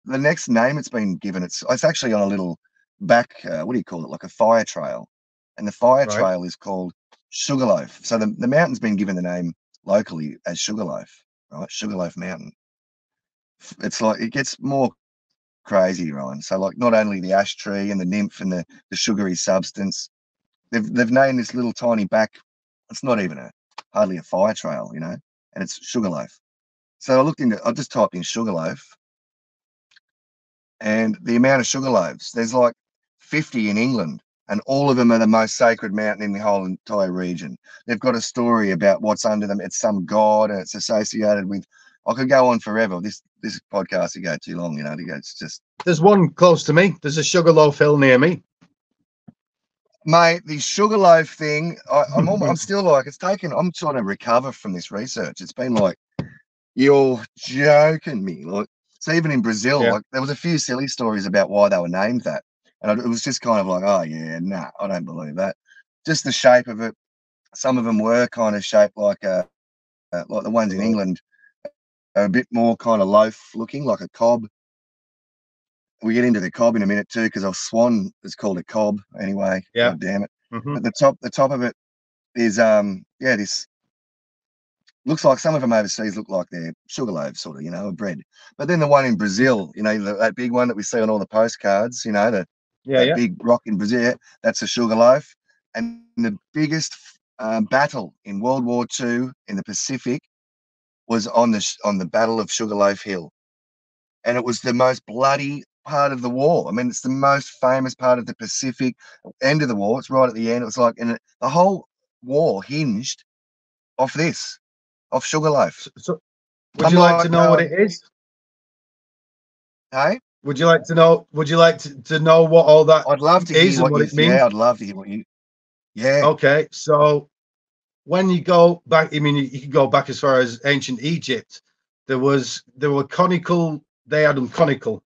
the next name it's been given it's it's actually on a little back uh, what do you call it like a fire trail and the fire right. trail is called sugarloaf so the, the mountain's been given the name locally as sugarloaf right sugarloaf mountain it's like it gets more crazy ryan so like not only the ash tree and the nymph and the, the sugary substance they've they've named this little tiny back. It's not even a hardly a fire trail, you know, and it's Sugarloaf. So I looked into. I just typed in Sugarloaf, and the amount of sugarloaves. There's like 50 in England, and all of them are the most sacred mountain in the whole entire region. They've got a story about what's under them. It's some god, and it's associated with. I could go on forever. This this podcast would go too long, you know. To go, it's just. There's one close to me. There's a Sugarloaf Hill near me mate, the sugarloaf thing, I, am I'm, *laughs* I'm still like, it's taken, I'm trying to recover from this research. It's been like, you're joking me. Like, so even in Brazil, yeah. like there was a few silly stories about why they were named that. And it was just kind of like, oh yeah, nah, I don't believe that. Just the shape of it. Some of them were kind of shaped like a, uh, like the ones in England are a bit more kind of loaf looking, like a cob we get into the cob in a minute too, because our swan is called a cob anyway. Yeah. God damn it. Mm-hmm. But the top, the top of it is, um, yeah, this looks like some of them overseas look like they're sugar loaves, sort of, you know, a bread. But then the one in Brazil, you know, the, that big one that we see on all the postcards, you know, the yeah, yeah. big rock in Brazil, that's a sugar loaf. And the biggest um, battle in World War II in the Pacific was on the on the Battle of Sugarloaf Hill, and it was the most bloody part of the war. I mean, it's the most famous part of the Pacific end of the war. It's right at the end. It was like, and the whole war hinged off this, off Sugarloaf. So, would I'm you like, like to know uh, what it is? Hey, would you like to know? Would you like to, to know what all that? I'd love to hear what, what you, it means. Yeah, I'd love to hear what you. Yeah. Okay, so when you go back, I mean, you can go back as far as ancient Egypt. There was there were conical. They had them conical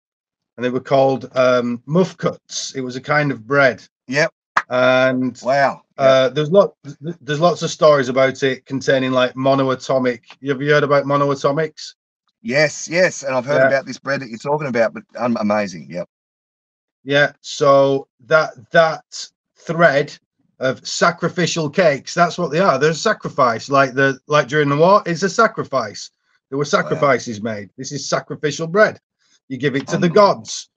and they were called um, mufkuts. It was a kind of bread. Yep. And wow, uh, there's lot there's lots of stories about it containing like monoatomic. Have you heard about monoatomics? Yes, yes, and I've heard yeah. about this bread that you're talking about, but um, amazing. Yep. Yeah. So that that thread of sacrificial cakes, that's what they are. They're a sacrifice, like the like during the war, it's a sacrifice. There were oh, sacrifices wow. made. This is sacrificial bread you give it to the gods.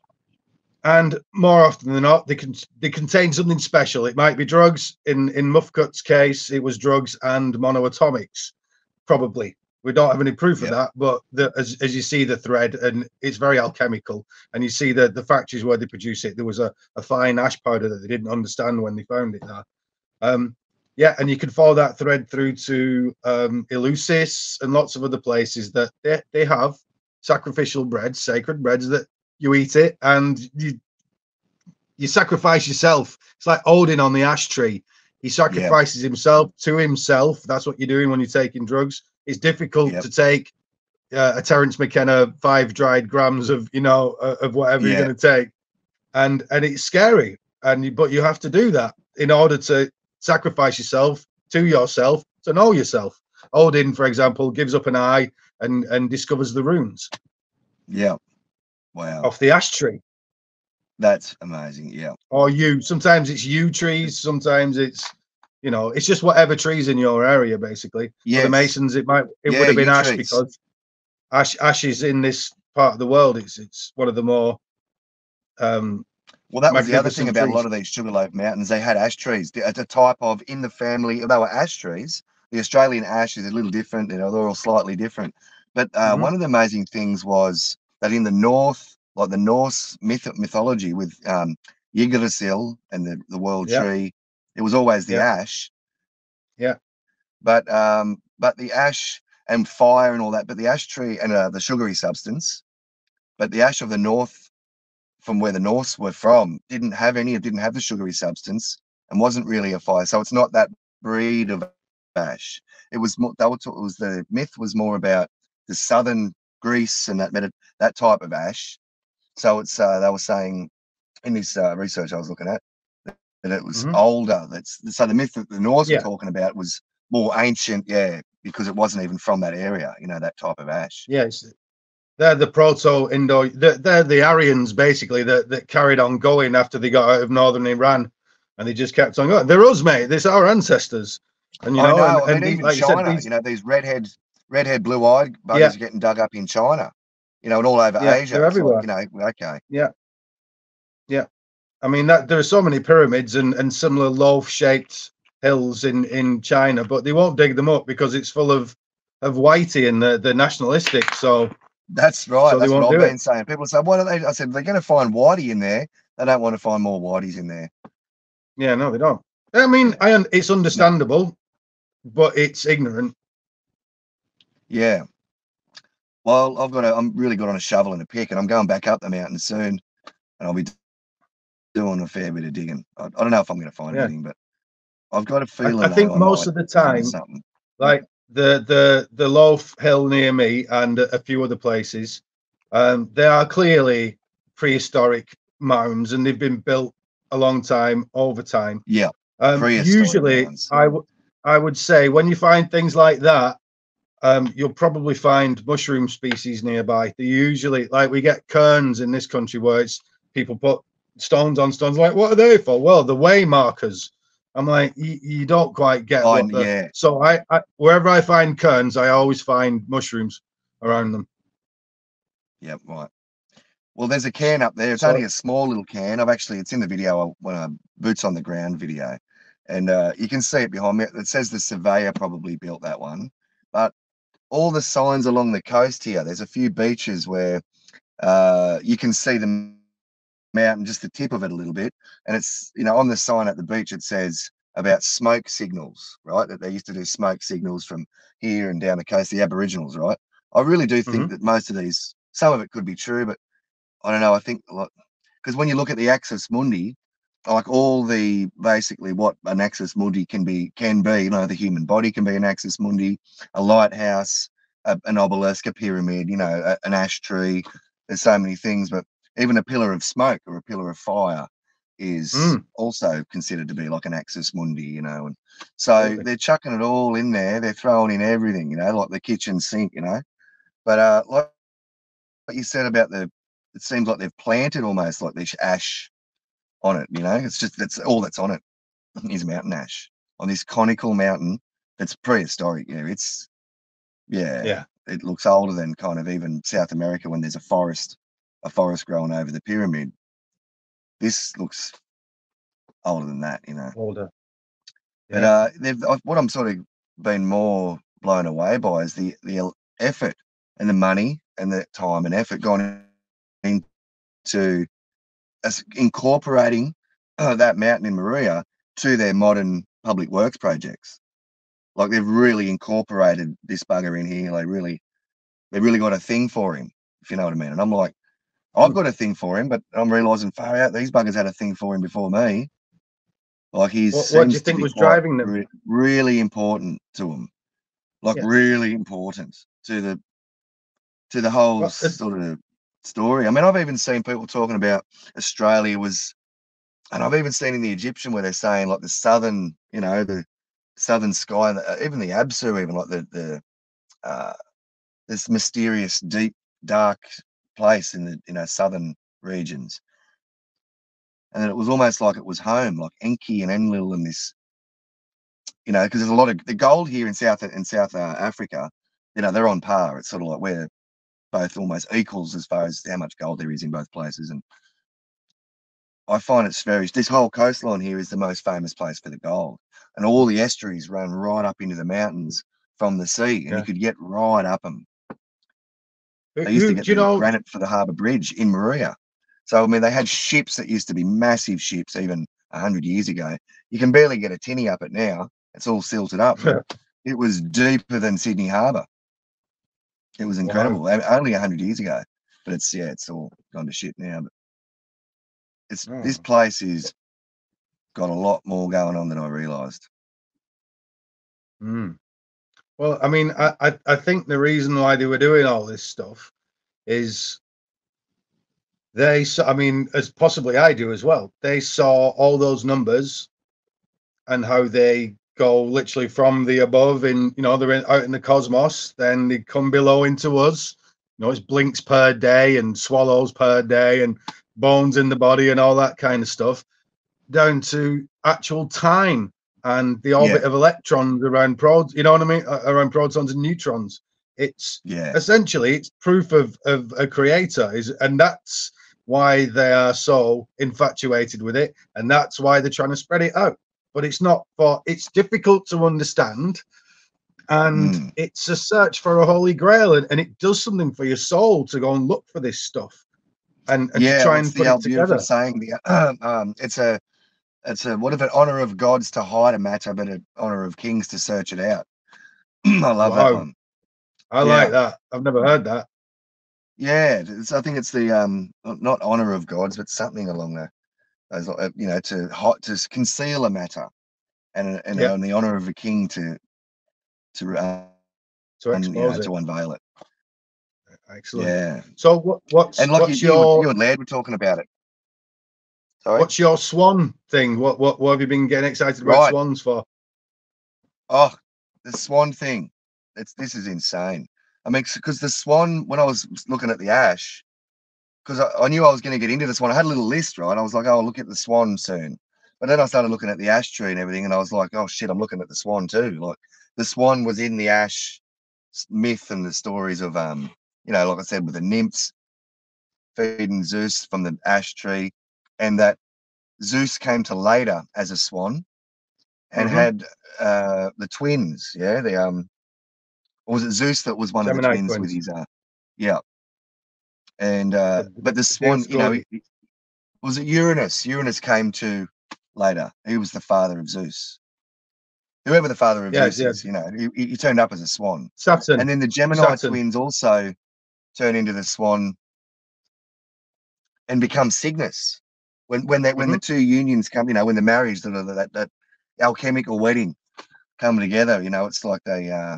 And more often than not, they can they contain something special. It might be drugs. In in Mufkut's case, it was drugs and monoatomics, probably. We don't have any proof of that, but the, as, as you see the thread, and it's very alchemical, and you see the, the factories where they produce it, there was a, a fine ash powder that they didn't understand when they found it there. Um, yeah, and you can follow that thread through to um, Eleusis and lots of other places that they, they have sacrificial bread, sacred breads that you eat it and you you sacrifice yourself. It's like Odin on the ash tree. He sacrifices yep. himself to himself. That's what you're doing when you're taking drugs. It's difficult yep. to take uh, a Terence McKenna five dried grams of you know uh, of whatever you're going to take, and and it's scary. And you, but you have to do that in order to sacrifice yourself to yourself to know yourself. Odin, for example, gives up an eye and and discovers the runes. Yeah. Wow. Off the ash tree. That's amazing. Yeah. Or you. Sometimes it's yew trees. Sometimes it's, you know, it's just whatever trees in your area, basically. Yeah. The Masons, it might, it yeah, would have been ash trees. because ash, ash is in this part of the world. It's it's one of the more. Um, well, that was the other thing about trees. a lot of these Sugarloaf Mountains. They had ash trees. It's a type of in the family. They were ash trees. The Australian ash is a little different. You know, they're all slightly different. But uh, mm-hmm. one of the amazing things was that in the north like the Norse myth mythology with um, Yggdrasil and the, the world yeah. tree. It was always the yeah. ash. Yeah. But um, but the ash and fire and all that, but the ash tree and uh, the sugary substance, but the ash of the north, from where the Norse were from, didn't have any. It didn't have the sugary substance and wasn't really a fire. So it's not that breed of ash. It was more. That was, it was the myth was more about the southern Greece and that that type of ash so it's uh, they were saying in this uh, research I was looking at that it was mm-hmm. older. That's so the myth that the Norse yeah. were talking about was more ancient, yeah, because it wasn't even from that area. You know that type of ash. Yes, they're the proto Indo. They're, they're the Aryans basically that that carried on going after they got out of northern Iran, and they just kept on going. They're us, mate. They're our ancestors. And you know, know and, and, even like China, you, said, these... you know, these redhead, redhead, blue-eyed buggers yeah. getting dug up in China you know, and all over yeah, Asia. They're everywhere. Like, you know, okay. Yeah. I mean that there are so many pyramids and, and similar loaf shaped hills in, in China, but they won't dig them up because it's full of of whitey and the, the nationalistic. So that's right. So that's what I've been it. saying. People say, "What are they?" I said, "They're going to find whitey in there. They don't want to find more whiteys in there." Yeah, no, they don't. I mean, I it's understandable, no. but it's ignorant. Yeah, well, I've got a, I'm really good on a shovel and a pick, and I'm going back up the mountain soon, and I'll be doing a fair bit of digging. I, I don't know if I'm going to find yeah. anything, but I've got a feeling. I, I think most of the time, like the the the Loaf Hill near me and a few other places, um, they are clearly prehistoric mounds, and they've been built a long time over time. Yeah. Um, usually, I would I would say when you find things like that, um, you'll probably find mushroom species nearby. They usually like we get cairns in this country where it's people put stones on stones. Like, what are they for? Well, the way markers. I'm like, you, don't quite get the, yeah. So I, I wherever I find cairns, I always find mushrooms around them. Yep, right. Well, there's a cairn up there. It's so, only a small little cairn. I've actually, it's in the video when I boots on the ground video, and uh, you can see it behind me. It says the surveyor probably built that one, but all the signs along the coast here. There's a few beaches where uh, you can see the mountain, just the tip of it a little bit. And it's, you know, on the sign at the beach, it says about smoke signals, right? That they used to do smoke signals from here and down the coast, the Aboriginals, right? I really do think mm-hmm. that most of these, some of it could be true, but I don't know. I think, because when you look at the Axis Mundi, like all the basically what an axis mundi can be can be you know the human body can be an axis mundi a lighthouse a, an obelisk a pyramid you know a, an ash tree there's so many things but even a pillar of smoke or a pillar of fire is mm. also considered to be like an axis mundi you know and so they're chucking it all in there they're throwing in everything you know like the kitchen sink you know but uh like what you said about the it seems like they've planted almost like this ash on it. You know, it's just that's all that's on it *laughs* is mountain ash on this conical mountain that's prehistoric. Yeah, it's yeah, yeah. It looks older than kind of even South America when there's a forest, a forest growing over the pyramid. This looks older than that, you know. Older. Yeah. But uh, they've, uh, what I'm sort of been more blown away by is the the effort and the money and the time and effort gone into as incorporating uh, that mountain in Moruya to their modern public works projects. Like they've really incorporated this bugger in here. They really, they really got a thing for him, if you know what I mean. And I'm like, I've got a thing for him, but I'm realizing far out these buggers had a thing for him before me. Like he's what, what do you think was driving them? Re- really important to him, like yeah. really important to the to the whole well, sort of story. I mean, I've even seen people talking about Australia was, and I've even seen in the Egyptian where they're saying like the southern, you know, the southern sky, uh, even the Absu, even like the the uh, this mysterious, deep, dark place in the you know southern regions, and it was almost like it was home, like Enki and Enlil and this, you know, because there's a lot of the gold here in South in South uh, Africa. You know, they're on par. It's sort of like we're both almost equals as far as how much gold there is in both places, and I find it's very. This whole coastline here is the most famous place for the gold, and all the estuaries run right up into the mountains from the sea, and yeah. you could get right up them. They used to get the know, granite for the harbour bridge in Moruya. So I mean, they had ships that used to be massive ships even hundred years ago. You can barely get a tinny up it now. It's all silted up. it was deeper than Sydney Harbour. It was incredible. Wow. Only hundred years ago, but it's yeah, it's all gone to shit now. But it's oh. this place is got a lot more going on than I realised. Mm. Well, I mean, I, I, I think the reason why they were doing all this stuff is they saw, I mean, as possibly I do as well, they saw all those numbers and how they go literally from the above in, you know, they're in, out in the cosmos, then they come below into us. You know, it's blinks per day and swallows per day and bones in the body and all that kind of stuff, down to actual time and the orbit yeah. of electrons around protons. You know what I mean? Around protons and neutrons. It's yeah. essentially it's proof of of a creator is, and that's why they are so infatuated with it, and that's why they're trying to spread it out. But it's not for it's difficult to understand, and mm. it's a search for a holy grail, and, and it does something for your soul to go and look for this stuff and, and yeah, try and put it together. Saying the *clears throat* um, it's a it's a what if an honor of gods to hide a matter, but an honor of kings to search it out. *clears throat* I love wow. that one. I yeah. like that. I've never heard that. Yeah, I think it's the um not honor of gods, but something along the those uh, you know to hot to conceal a matter, and and, yep. the honor of a king to to uh, to, and, you know, to unveil it. Excellent. Yeah. So what what's and like what's you, your you and Laird were talking about it. Sorry? What's your swan thing? What what what have you been getting excited about right. swans for? Oh, the swan thing. It's this is insane. I mean, because the swan, when I was looking at the ash, because I, I, knew I was going to get into this one, I had a little list, right? I was like, oh, I'll look at the swan soon. But then I started looking at the ash tree and everything, and I was like, oh shit, I'm looking at the swan too. Like the swan was in the ash myth and the stories of um, you know, like I said, with the nymphs feeding Zeus from the ash tree, and that Zeus came to later as a swan and mm-hmm. had uh, the twins. Yeah, the um, or was it Zeus that was one Gemini of the twins, twins, with his uh, yeah, and uh, but the swan, you know, was it Uranus? Uranus came to later. He was the father of Zeus. Whoever the father of Zeus is, you know, he, he, turned up as a swan. Saturn. And then the Gemini Saturn. twins also turn into the swan and become Cygnus when when they, mm-hmm. when the mm-hmm. two unions come, you know, when the marriage, that that, that alchemical wedding come together, you know, it's like they, uh,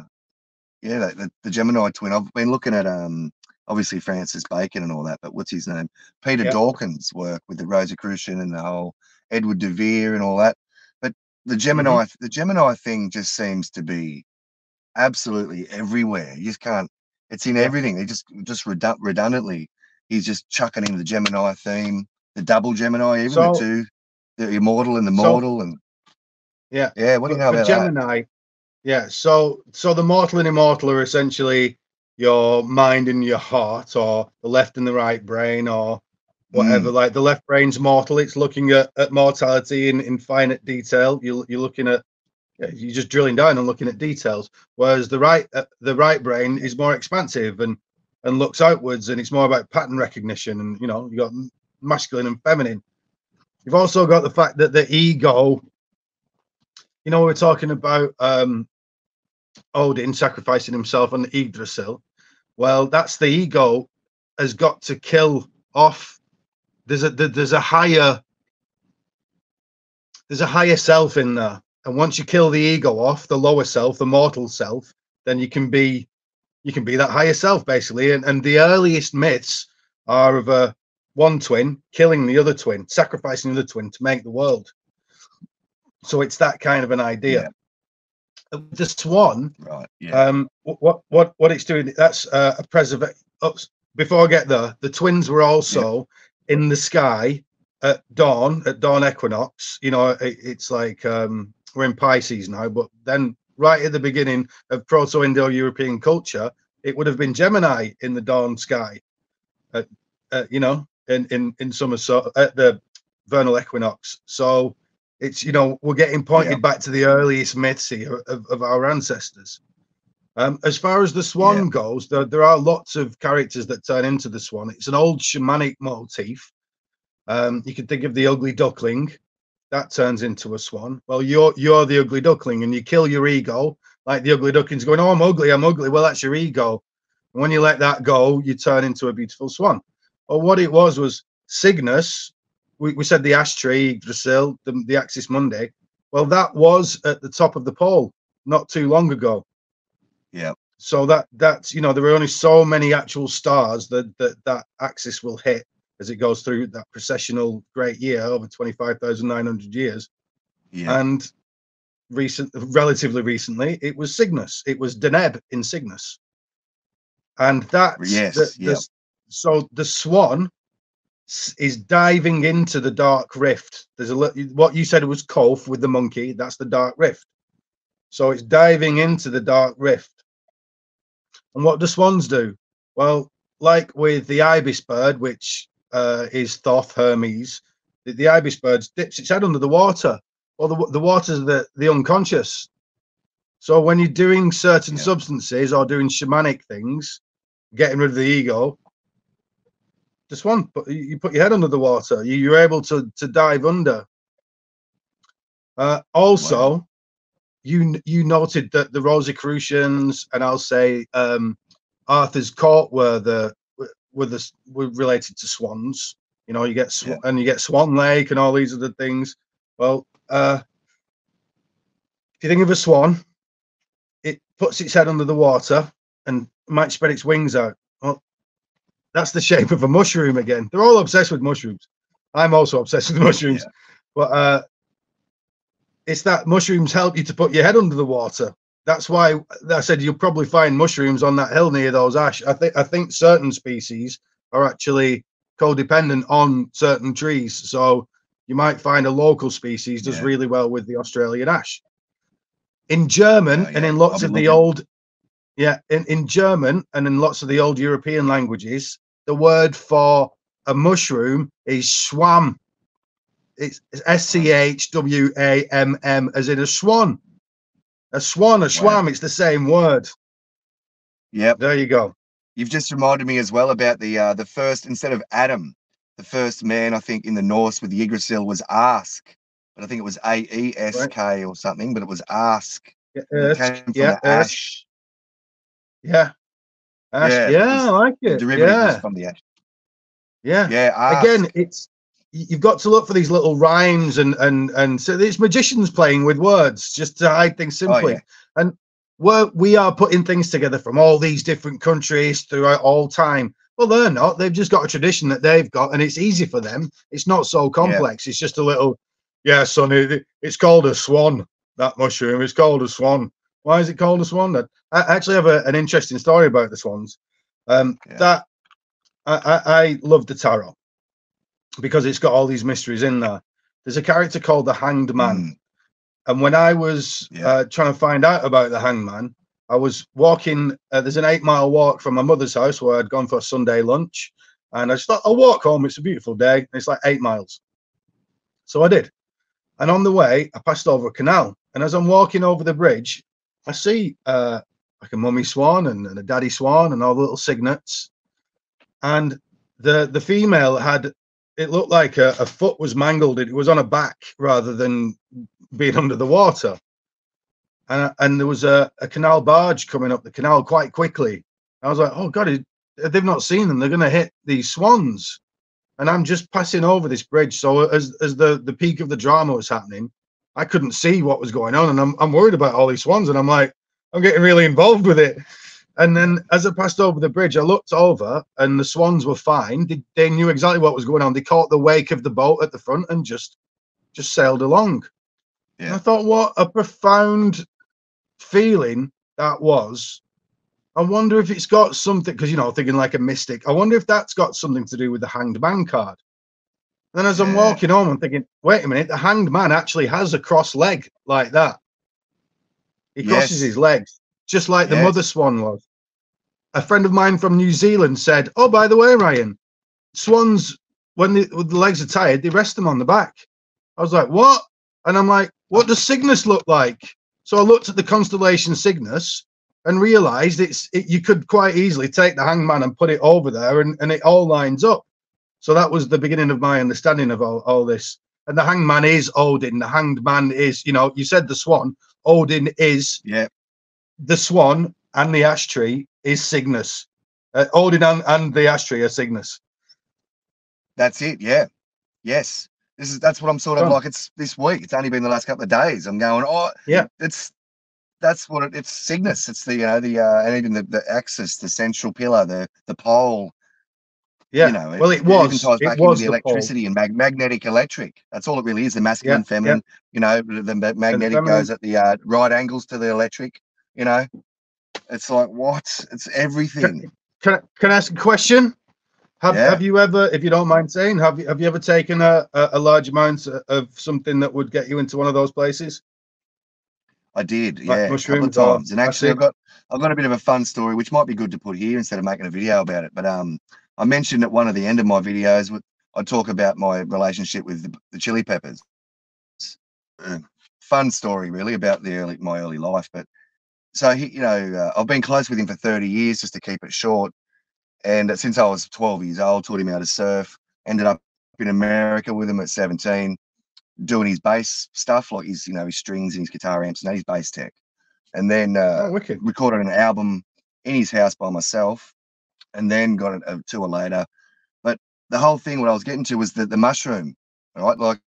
yeah, the, the Gemini twin. I've been looking at um obviously Francis Bacon and all that, but what's his name? Peter yep. Dawkins' work with the Rosicrucian and the whole Edward de Vere and all that. But the Gemini, mm-hmm. the Gemini thing just seems to be absolutely everywhere. You just can't. It's in everything. They just just redundantly. He's just chucking in the Gemini theme the double Gemini, even so, the two, the immortal and the mortal, so, and yeah, yeah. What do you know about Gemini? That? Yeah, so so the mortal and immortal are essentially your mind and your heart, or the left and the right brain, or whatever. Mm. Like the left brain's mortal; it's looking at, at mortality in infinite detail. You you're looking at you're just drilling down and looking at details. Whereas the right uh, the right brain is more expansive and and looks outwards, and it's more about pattern recognition. And you know, you got masculine and feminine. You've also got the fact that the ego, you know, we're talking about um, Odin sacrificing himself on the Yggdrasil. Well, that's the ego has got to kill off. There's a there's a higher there's a higher self in there, and once you kill the ego off, the lower self, the mortal self, then you can be you can be that higher self basically. And and the earliest myths are of a one twin killing the other twin, sacrificing the other twin to make the world. So it's that kind of an idea. the swan. Right. Yeah. Um, what what what it's doing? That's uh, a preserve. before I get there, the twins were also yeah. in the sky at dawn at dawn equinox. You know, it, it's like um, we're in Pisces now, but then right at the beginning of Proto-Indo-European culture, it would have been Gemini in the dawn sky. At, you know, in in in summer, so at the vernal equinox. So it's you know we're getting pointed yeah. back to the earliest myths here of, of our ancestors. Um, as far as the swan yeah. goes, there, there are lots of characters that turn into the swan. It's an old shamanic motif. Um, you can think of the ugly duckling, that turns into a swan. Well, you're you're the ugly duckling, and you kill your ego, like the ugly duckling's going, "Oh, I'm ugly, I'm ugly." Well, that's your ego. And when you let that go, you turn into a beautiful swan. Well, what it was was Cygnus, we, we said the ash tree, Yggdrasil, the, the Axis Mundi. Well, that was at the top of the pole not too long ago. Yeah. So that that's you know there are only so many actual stars that that that axis will hit as it goes through that processional great year over twenty five thousand nine hundred years. Yeah. And recent, relatively recently, it was Cygnus. It was Deneb in Cygnus, and that yes, the, yep. the, so the swan is diving into the dark rift. There's a what you said it was Kolf with the monkey. That's the dark rift. So it's diving into the dark rift. And what do swans do? Well, like with the ibis bird, which uh, is Thoth Hermes, the, the, ibis bird dips its head under the water. Well, the, the water's the, the unconscious. So when you're doing certain yeah. substances or doing shamanic things, getting rid of the ego, just one. But you put your head under the water. You, are able to to dive under. Uh, also, wow. you you noted that the Rosicrucians and I'll say um, Arthur's court were the were the were related to swans. You know, you get sw- yeah. and you get Swan Lake and all these other things. Well, uh, if you think of a swan, it puts its head under the water and might spread its wings out. Well, that's the shape of a mushroom again. They're all obsessed with mushrooms. I'm also obsessed with mushrooms, yeah. but uh, it's that mushrooms help you to put your head under the water. That's why I said you'll probably find mushrooms on that hill near those ash. I think I think certain species are actually codependent on certain trees, so you might find a local species does yeah. really well with the Australian ash. In German yeah, and in lots of the old yeah, in, in German and in lots of the old European languages, the word for a mushroom is schwamm. It's S C H W A M M, as in a swan. A swan, a schwamm, it's the same word. Yep. There you go. You've just reminded me as well about the uh, the first instead of Adam, the first man I think in the Norse with the Yggdrasil was Ask, but I think it was A E S K or something, but it was Ask. Yeah, it yeah, ash. Yeah. Ash. Yeah, yeah I like it. derivative yeah. from the ash. Yeah. Yeah. Ask. Again, it's you've got to look for these little rhymes and and and so it's magicians playing with words just to hide things oh, simply. Oh, yeah. And we're, we are putting things together from all these different countries throughout all time. Well, they're not. They've just got a tradition that they've got, and it's easy for them. It's not so complex. Yeah. It's just a little, yeah, son. It, it's called a swan. That mushroom. It's called a swan. Why is it called a swan? I actually have a, an interesting story about the swans. Um, yeah. That I, I, I love the tarot because it's got all these mysteries in there. There's a character called the Hanged Man, mm. and when I was yeah. uh, trying to find out about the Hanged Man, I was walking. Uh, there's an eight mile walk from my mother's house where I'd gone for a Sunday lunch, and I just thought I'll walk home. It's a beautiful day. It's like eight miles, so I did. And on the way, I passed over a canal, and as I'm walking over the bridge, I see uh, like a mummy swan and, and, a daddy swan and all the little cygnets. And the the female had it looked like a, a foot was mangled. It was on a back rather than being *laughs* under the water. And, and there was a, a canal barge coming up the canal quite quickly. I was like, oh God, they've not seen them. They're going to hit these swans. And I'm just passing over this bridge. So as, as the, the peak of the drama was happening, I couldn't see what was going on, and I'm I'm worried about all these swans, and I'm like, I'm getting really involved with it. And then as I passed over the bridge, I looked over, and the swans were fine. They, they knew exactly what was going on. They caught the wake of the boat at the front and just just sailed along. Yeah. I thought, what a profound feeling that was. I wonder if it's got something because you know, thinking like a mystic. I wonder if that's got something to do with the hanged man card. Then as yeah. I'm walking home, I'm thinking, wait a minute, the hanged man actually has a cross leg like that. He crosses yes. his legs, just like yes. the mother swan was. A friend of mine from New Zealand said, Oh, by the way, Ryan, swans, when the, when the legs are tired, they rest them on the back. I was like, What? And I'm like, What does Cygnus look like? So I looked at the constellation Cygnus and realized it's it, you could quite easily take the hangman and put it over there and, and it all lines up. So that was the beginning of my understanding of all, all this. And the hangman is Odin. The hanged man is, you know, you said the swan. Odin is yeah. the swan and the ash tree is Cygnus. Uh, Odin and, and the ash tree are Cygnus. That's it. Yeah. Yes. This is that's what I'm sort of oh. like. It's this week. It's only been the last couple of days. I'm going. Oh, yeah. It's that's what it, it's Cygnus. It's the you know the uh, and even the, the axis, the central pillar, the the pole. Yeah. You know, well, it, it was. Even ties back it was the, the electricity pole. and mag- magnetic electric. That's all it really is. The masculine, yeah, feminine. Yeah. You know, the, the magnetic goes at the uh, right angles to the electric. You know, it's like what? It's everything. Can, can, I, can I ask a question? Have, yeah. have you ever, if you don't mind saying, have you have you ever taken a, a, a large amount of something that would get you into one of those places? I did, yeah, a couple of times. And actually, I've got I've got a bit of a fun story, which might be good to put here instead of making a video about it. But um, I mentioned at one of the end of my videos, I talk about my relationship with the, the Chili Peppers. Uh, fun story, really, about the early my early life. But so he, you know, uh, I've been close with him for 30 years, just to keep it short. And since I was 12 years old, taught him how to surf. Ended up in America with him at 17 doing his bass stuff, like his, you know, his strings and his guitar amps and his bass tech. And then uh, oh, recorded an album in his house by myself, and then got it a, a tour later. But the whole thing, what I was getting to was the, the mushroom, right? Like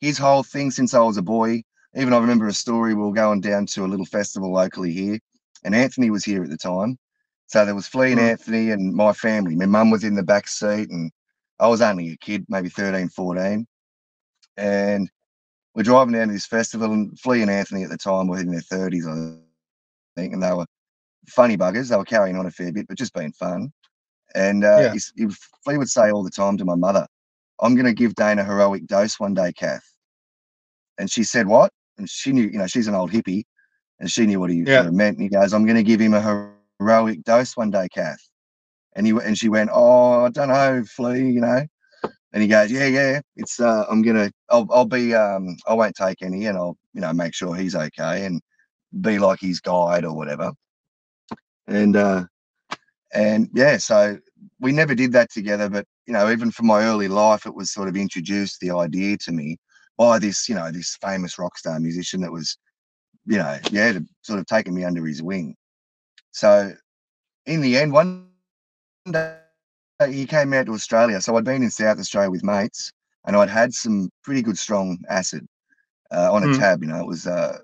his whole thing since I was a boy. Even I remember a story. We were going down to a little festival locally here, and Anthony was here at the time. So there was Flea and mm. Anthony and my family. My mum was in the back seat, and I was only a kid, maybe 13, 14 and we're driving down to this festival, and Flea and Anthony at the time were in their thirties, I think, and they were funny buggers. They were carrying on a fair bit, but just being fun. And uh, yeah. he, he, would say all the time to my mother, "I'm going to give Dane a heroic dose one day, Kath." And she said, "What?" And she knew, you know, she's an old hippie, and she knew what he yeah. sort of meant. And he goes, "I'm going to give him a heroic dose one day, Kath." And he and she went, "Oh, I don't know, Flea, you know." And he goes, yeah, yeah, it's, uh, I'm going to, I'll, I'll be, um, I won't take any and I'll, you know, make sure he's okay and be like his guide or whatever. And, uh, and yeah, so we never did that together, but, you know, even from my early life, it was sort of introduced the idea to me by this, you know, this famous rock star musician that was, you know, yeah, sort of taking me under his wing. So in the end, one day, he came out to Australia. So I'd been in South Australia with mates, and I'd had some pretty good strong acid uh, on a mm. tab. You know, it was uh,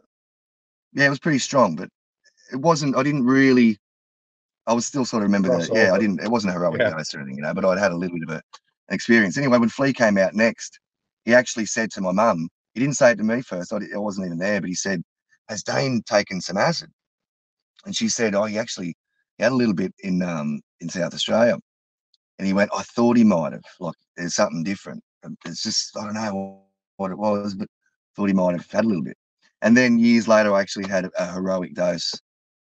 yeah, it was pretty strong, but it wasn't. I didn't really. I was still sort of remember that. Yeah, I didn't. It wasn't a heroic yeah. dose or anything, you know. But I'd had a little bit of a, an experience. Anyway, when Flea came out next, he actually said to my mum. He didn't say it to me first. I, I wasn't even there, but he said, "Has Dane taken some acid?" And she said, "Oh, he actually he had a little bit in um in South Australia." And he went, I thought he might have. Like, there's something different. It's just, I don't know what it was, but thought he might have had a little bit. And then years later, I actually had a heroic dose,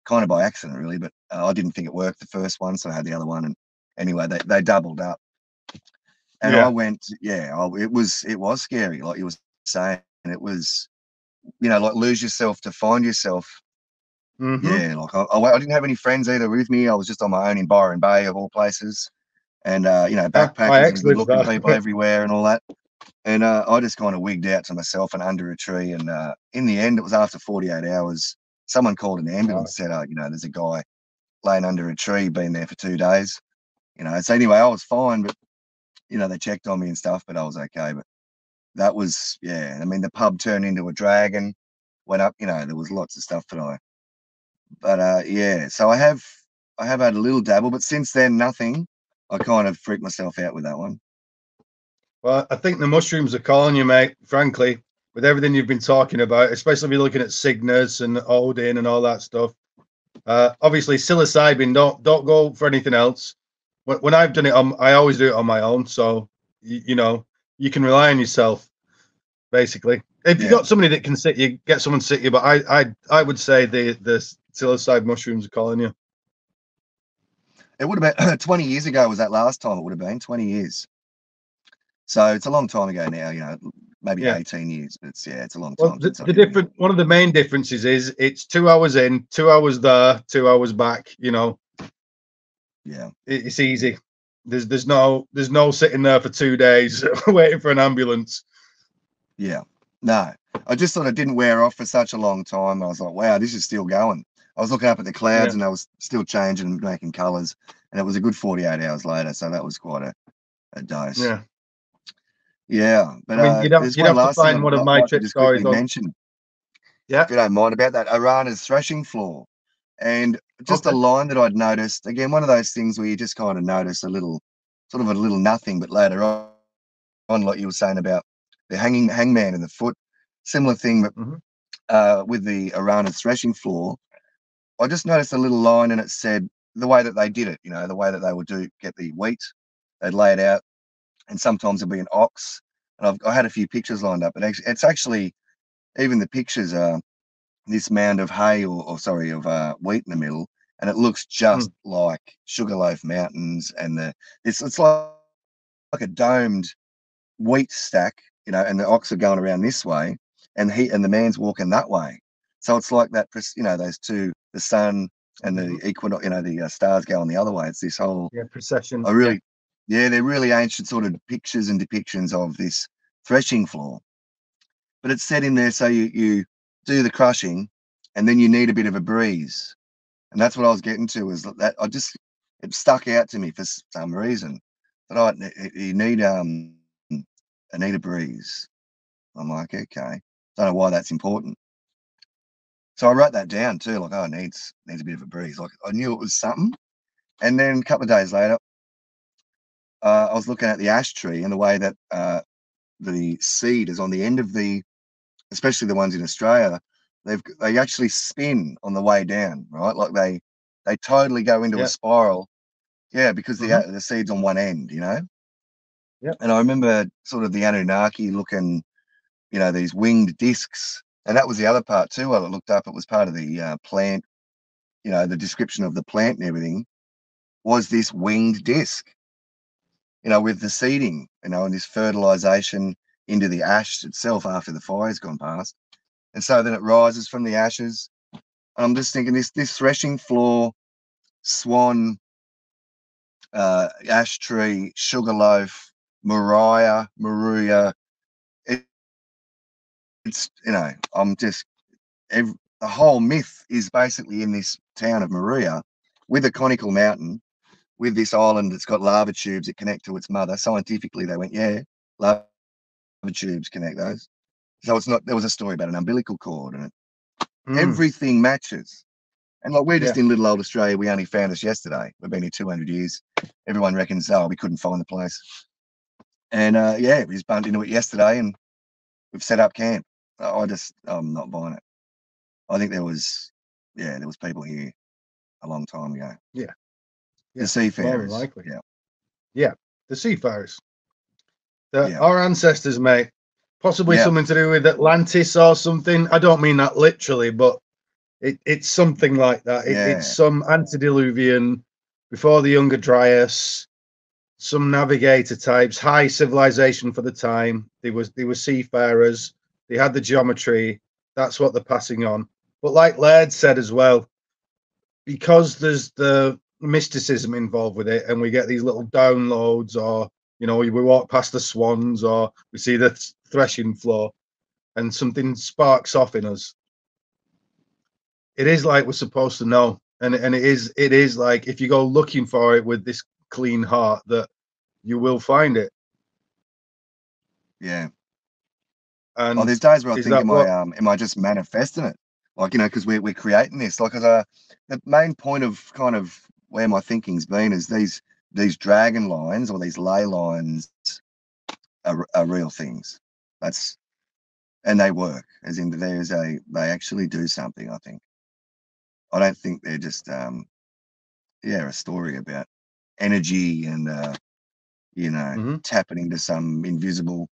kind of by accident, really. But uh, I didn't think it worked the first one, so I had the other one. And anyway, they, they doubled up. And yeah. I went, yeah, I, it was it was scary, like you were saying. And it was, you know, like lose yourself to find yourself. Mm-hmm. Yeah, like I, I, I, didn't have any friends either with me. I was just on my own in Byron Bay, of all places and uh, you know backpacking, and looking people *laughs* everywhere and all that. And uh, I just kind of wigged out to myself and under a tree. And uh, in the end, it was after 48 hours. Someone called an ambulance, said, "Oh, you know, there's a guy laying under a tree, been there for two days." You know, so anyway, I was fine, but you know, they checked on me and stuff, but I was okay. But that was, yeah. I mean, the pub turned into a dragon, went up. You know, there was lots of stuff that I. But uh, yeah, so I have, I have had a little dabble, but since then, nothing. I kind of freaked myself out with that one. Well, I think the mushrooms are calling you, mate. Frankly, with everything you've been talking about, especially if you're looking at Cygnus and Odin and all that stuff. Uh, obviously, psilocybin. Don't don't go for anything else. When, when I've done it, on, I always do it on my own. So you, you know you can rely on yourself, basically. If yeah. you got somebody that can sit you, get someone to sit you. But I I I would say the the psilocybin mushrooms are calling you. It would have been *clears throat* 20 years ago was that last time it would have been 20 years. So it's a long time ago now, you know, maybe yeah. 18 years, but it's, yeah, it's a long time. Well, the, the different, one of the main differences is it's two hours in, two hours there, two hours back, you know. Yeah. It, it's easy. There's, there's no, there's no sitting there for two days *laughs* waiting for an ambulance. Yeah. No, I just thought it didn't wear off for such a long time. I was like, wow, this is still going. I was looking up at the clouds yeah. and I was still changing and making colors. And it was a good 48 hours later. So that was quite a, a dose. Yeah. Yeah. But I mean, you'd have, you'd have to find one of my trip stories. Mention, yeah. If you don't mind about that, Araunah's threshing floor. And just okay. a line that I'd noticed, again, one of those things where you just kind of notice a little, sort of a little nothing, but later on, on like you were saying about the hanging hangman in the foot, similar thing, but mm-hmm. uh, with the Araunah's threshing floor, I just noticed a little line and it said the way that they did it, you know, the way that they would do get the wheat, they'd lay it out, and sometimes it'll be an ox. And I've I had a few pictures lined up, and it's actually even the pictures are this mound of hay or, or sorry of uh, wheat in the middle, and it looks just mm. like Sugarloaf Mountains, and the it's it's like like a domed wheat stack, you know, and the ox are going around this way, and he and the man's walking that way. So it's like that, you know, those two the sun and the mm-hmm. equinox, you know, the uh, stars going the other way. It's this whole yeah procession. I really, yeah. they're really ancient sort of pictures and depictions of this threshing floor. But it's set in there so you you do the crushing, and then you need a bit of a breeze, and that's what I was getting to. Was that I just it stuck out to me for some reason that I you need um I need a breeze. I'm like, okay, don't know why that's important. So I wrote that down too, like, oh, it needs needs a bit of a breeze. Like I knew it was something. And then a couple of days later, uh, I was looking at the ash tree and the way that uh, the seed is on the end of the, especially the ones in Australia, they've they actually spin on the way down, right? Like they they totally go into a spiral. Yeah, because mm-hmm. the the seed's on one end, you know. Yeah. And I remember sort of the Anunnaki looking, you know, these winged discs and that was the other part too. While I looked up, it was part of the uh, plant, you know, the description of the plant and everything was this winged disc, you know, with the seeding, you know, and this fertilization into the ash itself after the fire's gone past. And so then it rises from the ashes. I'm just thinking this this threshing floor, swan, uh, ash tree, sugarloaf, Moriah, Moruya, it's you know i'm just every, the whole myth is basically in this town of Moruya with a conical mountain with this island that's got lava tubes that connect to its mother scientifically they went yeah lava tubes connect those so it's not there was a story about an umbilical cord and it, mm. everything matches and like we're just yeah. in little old australia we only found us yesterday we've been here 200 years everyone reckons oh we couldn't find the place and uh yeah we just bumped into it yesterday and we've set up camp I just I'm not buying it. I think there was yeah, there was people here a long time ago. Yeah. Yeah. The seafarers. likely. Yeah. Yeah. The seafarers. The, yeah. Our ancestors, mate. Possibly yeah. something to do with Atlantis or something. I don't mean that literally, but it, it's something like that. It, yeah. It's some antediluvian before the Younger Dryas, some navigator types, high civilization for the time. They was they were seafarers. They had the geometry. That's what they're passing on. But like Laird said as well, because there's the mysticism involved with it, and we get these little downloads, or you know, we walk past the swans, or we see the threshing floor, and something sparks off in us. It is like we're supposed to know, and and it is it is like if you go looking for it with this clean heart, that you will find it. Yeah, and oh, there's days where I think, am what... I um, am I just manifesting it? Like you know, because we're we're creating this. Like as a the main point of kind of where my thinking's been is these these dragon lines or these ley lines are, are real things. That's and they work. As in, there's a they actually do something. I think. I don't think they're just um, yeah, a story about energy and uh, you know hmm tapping into some invisible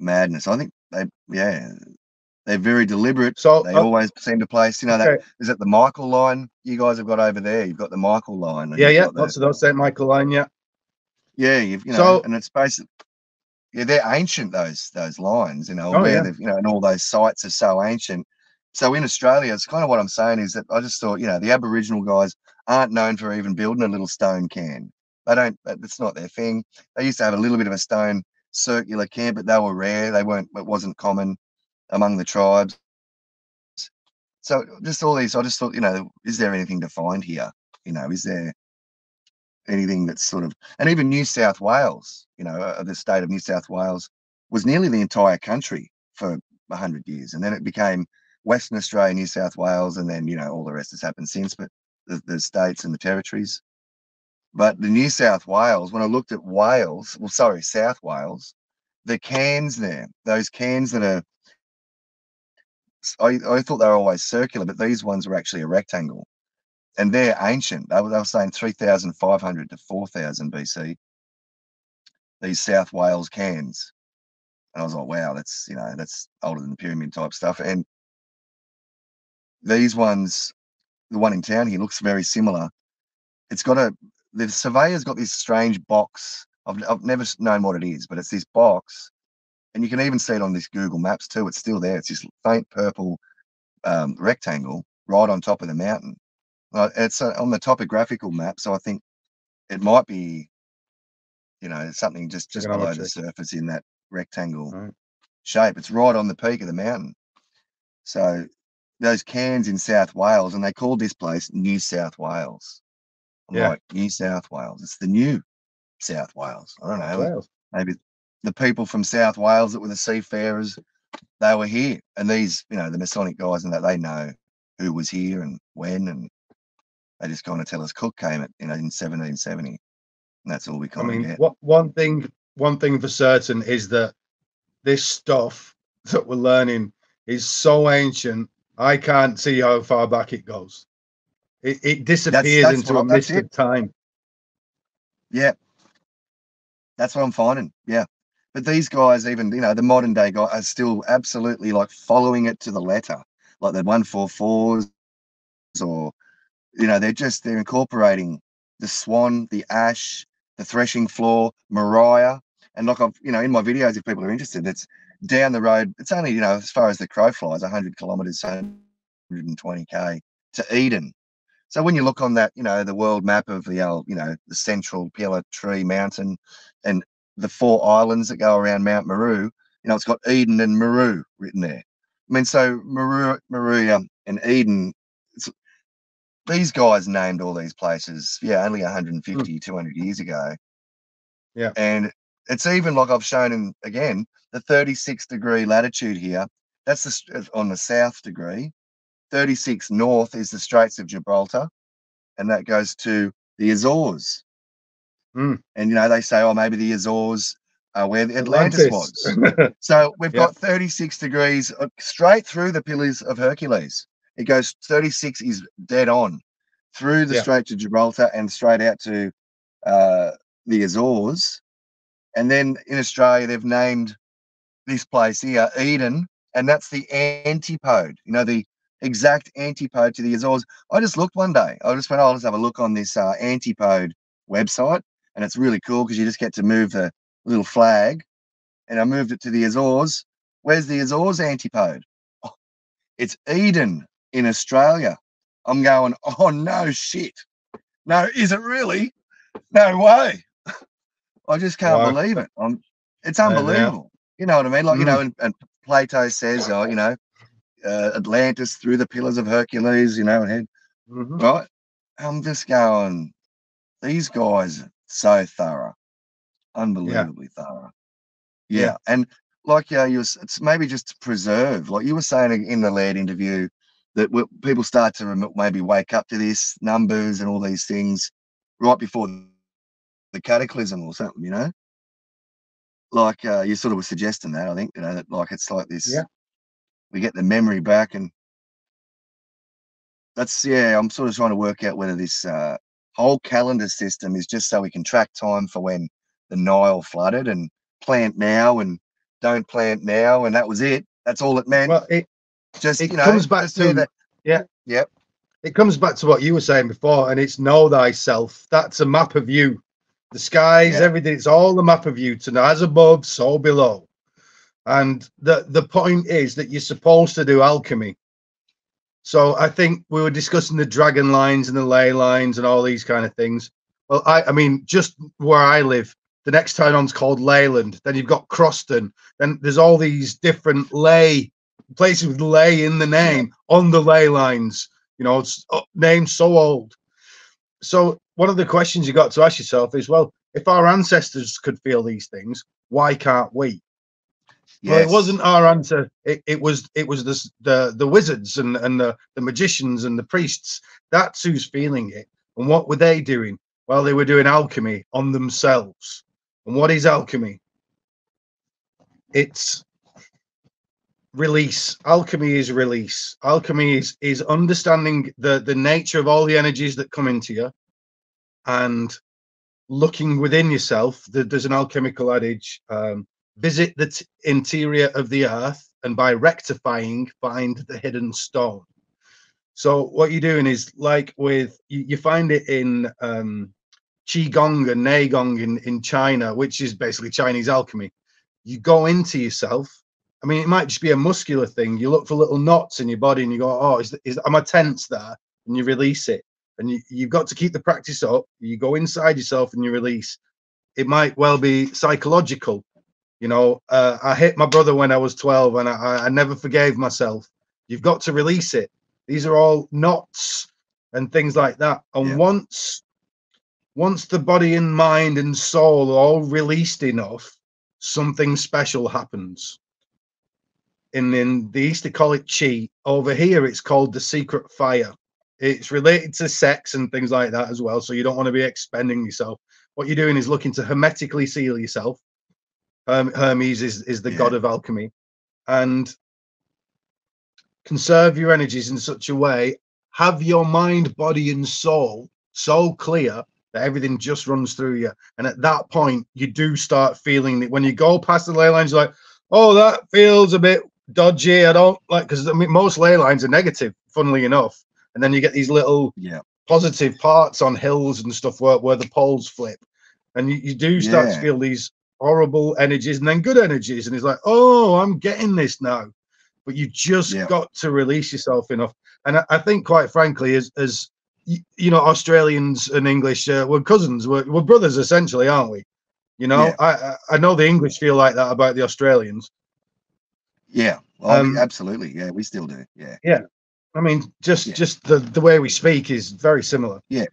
madness. I think they yeah they're very deliberate. So, They uh, always seem to place you know that okay. is it the Michael line you guys have got over there. You've got the Michael line. Yeah, yeah. Lots of those St. Michael line. Yeah. yeah, you've, you know, So- and it's basically yeah, they're ancient those those lines, you know, Oh, where yeah. you know, and all those sites are so ancient. So in Australia, it's kind of what I'm saying is that I just thought, you know, the Aboriginal guys aren't known for even building a little stone cairn. They don't. that- That's not their thing. They used to have a little bit of a stone circular cairn, but they were rare. They weren't. It wasn't common among the tribes. So just all these. I just thought, you know, is there anything to find here? You know, is there anything that's sort of and even New South Wales, you know, uh, the state of New South Wales was nearly the entire country for a hundred years, and then it became Western Australia, New South Wales, and then you know all the rest has happened since. But the, the states and the territories. But the New South Wales, when I looked at Wales, well, sorry, South Wales, the cairns there, those cairns that are, I, I thought they were always circular, but these ones were actually a rectangle and they're ancient. They were, they were saying 3,500 to 4,000 BC. These South Wales cairns, and I was like, wow, that's you know that's older than the pyramid type stuff. And these ones, the one in town here looks very similar. It's got a the surveyor's got this strange box. I've I've never known what it is, but it's this box, and you can even see it on this Google Maps too. It's still there. It's this faint purple um, rectangle right on top of the mountain. Uh, it's uh, on the topographical map, so I think it might be, you know, something just just below the surface in that rectangle Right. shape. It's right on the peak of the mountain. So those cairns in South Wales, and they called this place New South Wales. I'm Yeah. like New South Wales. It's the new South Wales. I don't know. Wales. Maybe the people from South Wales that were the seafarers, they were here, and these, you know, the Masonic guys, and that they know who was here and when, and they just kind of tell us Cook came at, you know, in 1770, and that's all we I kind of mean, get. what one thing one thing for certain is that this stuff *laughs* that we're learning is so ancient. I can't see how far back it goes. It, it disappears that's into what- a that's mist of time. Yeah. That's what I'm finding. Yeah. But these guys, even, you know, the modern day guys are still absolutely like following it to the letter. Like the 144s or, you know, they're just, they're incorporating the swan, the ash, the threshing floor, Moriah. And like I've, you know, in my videos, if people are interested, it's down the road. It's only, you know, as far as the crow flies, 100 kilometers, 120K to Eden. So when you look on that, you know, the world map of the, old, you know, the central pillar tree mountain and the four islands that go around Mount Meru, you know, it's got Eden and Meru written there. I mean, so Meru, Meru um, and Eden, these guys named all these places, yeah, only 150, 200 years ago. Yeah. And it's even like I've shown in, again, the 36 degree latitude here, that's the, on the south degree. 36 north is the Straits of Gibraltar, and that goes to the Azores. Mm. And you know, they say, oh, maybe the Azores are where the Atlantis, was. *laughs* So we've Yeah. got 36 degrees uh, straight through the Pillars of Hercules. It goes 36 is dead on through the Yeah. Strait of Gibraltar and straight out to uh, the Azores. And then in Australia, they've named this place here Eden, and that's the antipode. You know, the exact antipode to the Azores. I just looked one day. I just went, oh, I'll just have a look on this uh, antipode website, and it's really cool because you just get to move the little flag, and I moved it to the Azores. Where's the Azores antipode? Oh, it's Eden in Australia. I'm going, *laughs* oh no shit. No, is it really? No way. *laughs* I just can't Wow. believe it. I'm, it's Yeah, yeah. unbelievable. You know what I mean? Like, you Mm. know, and, and Plato says, oh, you know, uh, Atlantis through the pillars of Hercules, you know, and head, Mhm. right? I'm just going, these guys so thorough, unbelievably thorough. Yeah. Yeah. And like, yeah, you was, it's maybe just to preserve, like you were saying in the lead interview, that people start to maybe wake up to this numbers and all these things right before the cataclysm or something, you know? Like uh, you sort of were suggesting that, I think, you know, that like it's like this Yeah. we get the memory back, and that's yeah. I'm sort of trying to work out whether this uh, whole calendar system is just so we can track time for when the Nile flooded and plant now and don't plant now, and that was it. That's all it meant. Well, it just it you know, comes back to that. yeah, yep. It comes back to what you were saying before, and it's know thyself. That's a map of you. The skies, Yeah. everything, it's all the map of you to know as above, so below. And the the point is that you're supposed to do alchemy. So I think we were discussing the dragon lines and the ley lines and all these kind of things. Well, I, I mean, just where I live, the next town on's called Leyland. Then you've got Croston. Then there's all these different ley places with ley in the name on the ley lines. You know, it's uh, names so old. So one of the questions you got to ask yourself is, well, if our ancestors could feel these things, why can't we? Well, it wasn't our answer. It, it was it was the the the wizards and and the, the magicians and the priests. That's who's feeling it. And what were they doing? Well, they were doing alchemy on themselves. And what is alchemy? It's release. Alchemy is release. Alchemy is is understanding the the nature of all the energies that come into you, and looking within yourself. There's an alchemical adage. Um, visit the t- interior of the earth and by rectifying find the hidden stone. So what you're doing is like with you, you find it in um qigong and neigong in in china which is basically chinese alchemy. You go into yourself. I mean it might just be a muscular thing. You look for little knots in your body and you go oh is, is am i tense there? And you release it. And you, you've got to keep the practice up. You go inside yourself and you release. It might well be psychological you know, uh, I hit my brother when I was 12 and I, I- never forgave myself. You've got to release it. These are all knots and things like that. And Yeah. once once the body and mind and soul are all released enough, something special happens. In in the East they call it chi. Over here it's called the secret fire. It's related to sex and things like that as well. So you don't want to be expending yourself. What you're doing is looking to hermetically seal yourself Hermes is, is the Yeah. god of alchemy, and conserve your energies in such a way, have your mind, body, and soul so clear that everything just runs through you. And at that point, you do start feeling that when you go past the ley lines, you're like, oh, that feels a bit dodgy. I don't like because I mean, most ley lines are negative, funnily enough. And then you get these little Yeah. positive parts on hills and stuff where, where the poles flip and you, you do start to feel these horrible energies and then good energies and it's like oh i'm getting this now but you just Yeah. got to release yourself enough and i, I think quite frankly as as you know australians and english uh, we're cousins we're, we're brothers essentially aren't we you know Yeah. I, I know the english feel like that about the australians Yeah. Oh, Um, absolutely. Yeah, we still do. Yeah. Yeah. I mean just Yeah. just the the way we speak is very similar Yeah.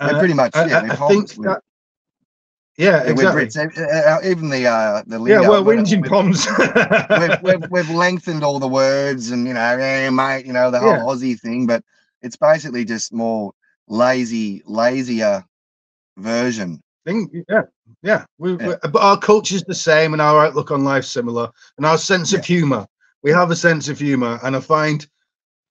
Uh, pretty much. Yeah. I- I think that yeah, yeah, exactly Even the uh, the yeah lingo, well we're we've- we've- we've, we've, lengthened all the words and you know eh, mate you know the whole Yeah. aussie thing but it's basically just more lazy lazier version thing. Yeah, yeah. We, Yeah. but our culture's the same, and our outlook on life similar, and our sense of humor. We have a sense of humor, and I find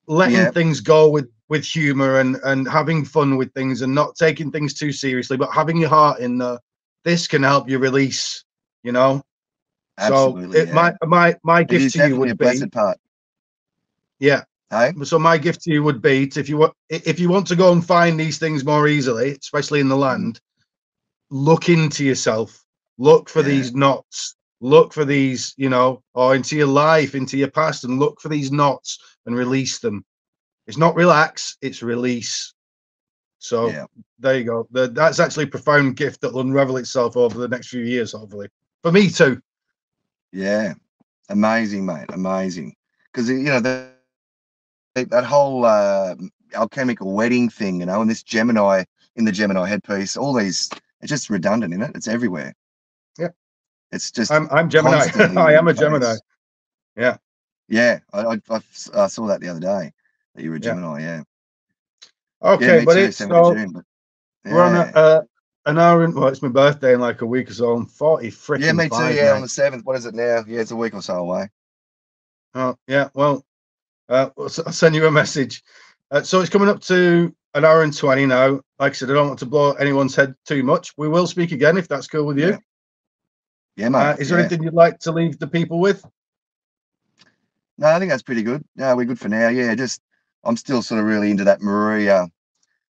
letting Yeah. things go with with humor and and having fun with things, and not taking things too seriously, but having your heart in the. This can help you release. You know. absolutely so it, yeah. my my my it gift to you would be part yeah. hey So my gift to you would be to, if you want if you want to go and find these things more easily, especially in the land, look into yourself. Look for Yeah. these knots. Look for these, you know, or into your life, into your past, and look for these knots and release them. It's not relax, it's release. So yeah there you go. That's actually a profound gift that will unravel itself over the next few years, hopefully. For me too. yeah amazing mate amazing because you know the, that that whole uh alchemical wedding thing you know and this gemini in the gemini headpiece all these it's just redundant in it it's everywhere Yeah. it's just I'm I'm Gemini. *laughs* I am a place. Gemini. Yeah. Yeah, I saw that the other day that you were a. Gemini. Yeah. Okay, yeah, but it's 7th so June, but- we're on a, uh, an hour and well, it's my birthday in like a week or so. I'm 40 freaking yeah, me too. five, Yeah, on the seventh. What is it now? Yeah, it's a week or so away. Oh yeah, well, uh, I'll send you a message. Uh, so it's coming up to an hour and twenty now. Like I said, I don't want to blow anyone's head too much. We will speak again if that's cool with you. Yeah, yeah mate. Uh, is there yeah. anything you'd like to leave the people with? No, I think that's pretty good. No, we're good for now. Yeah, just I'm still sort of really into that Maria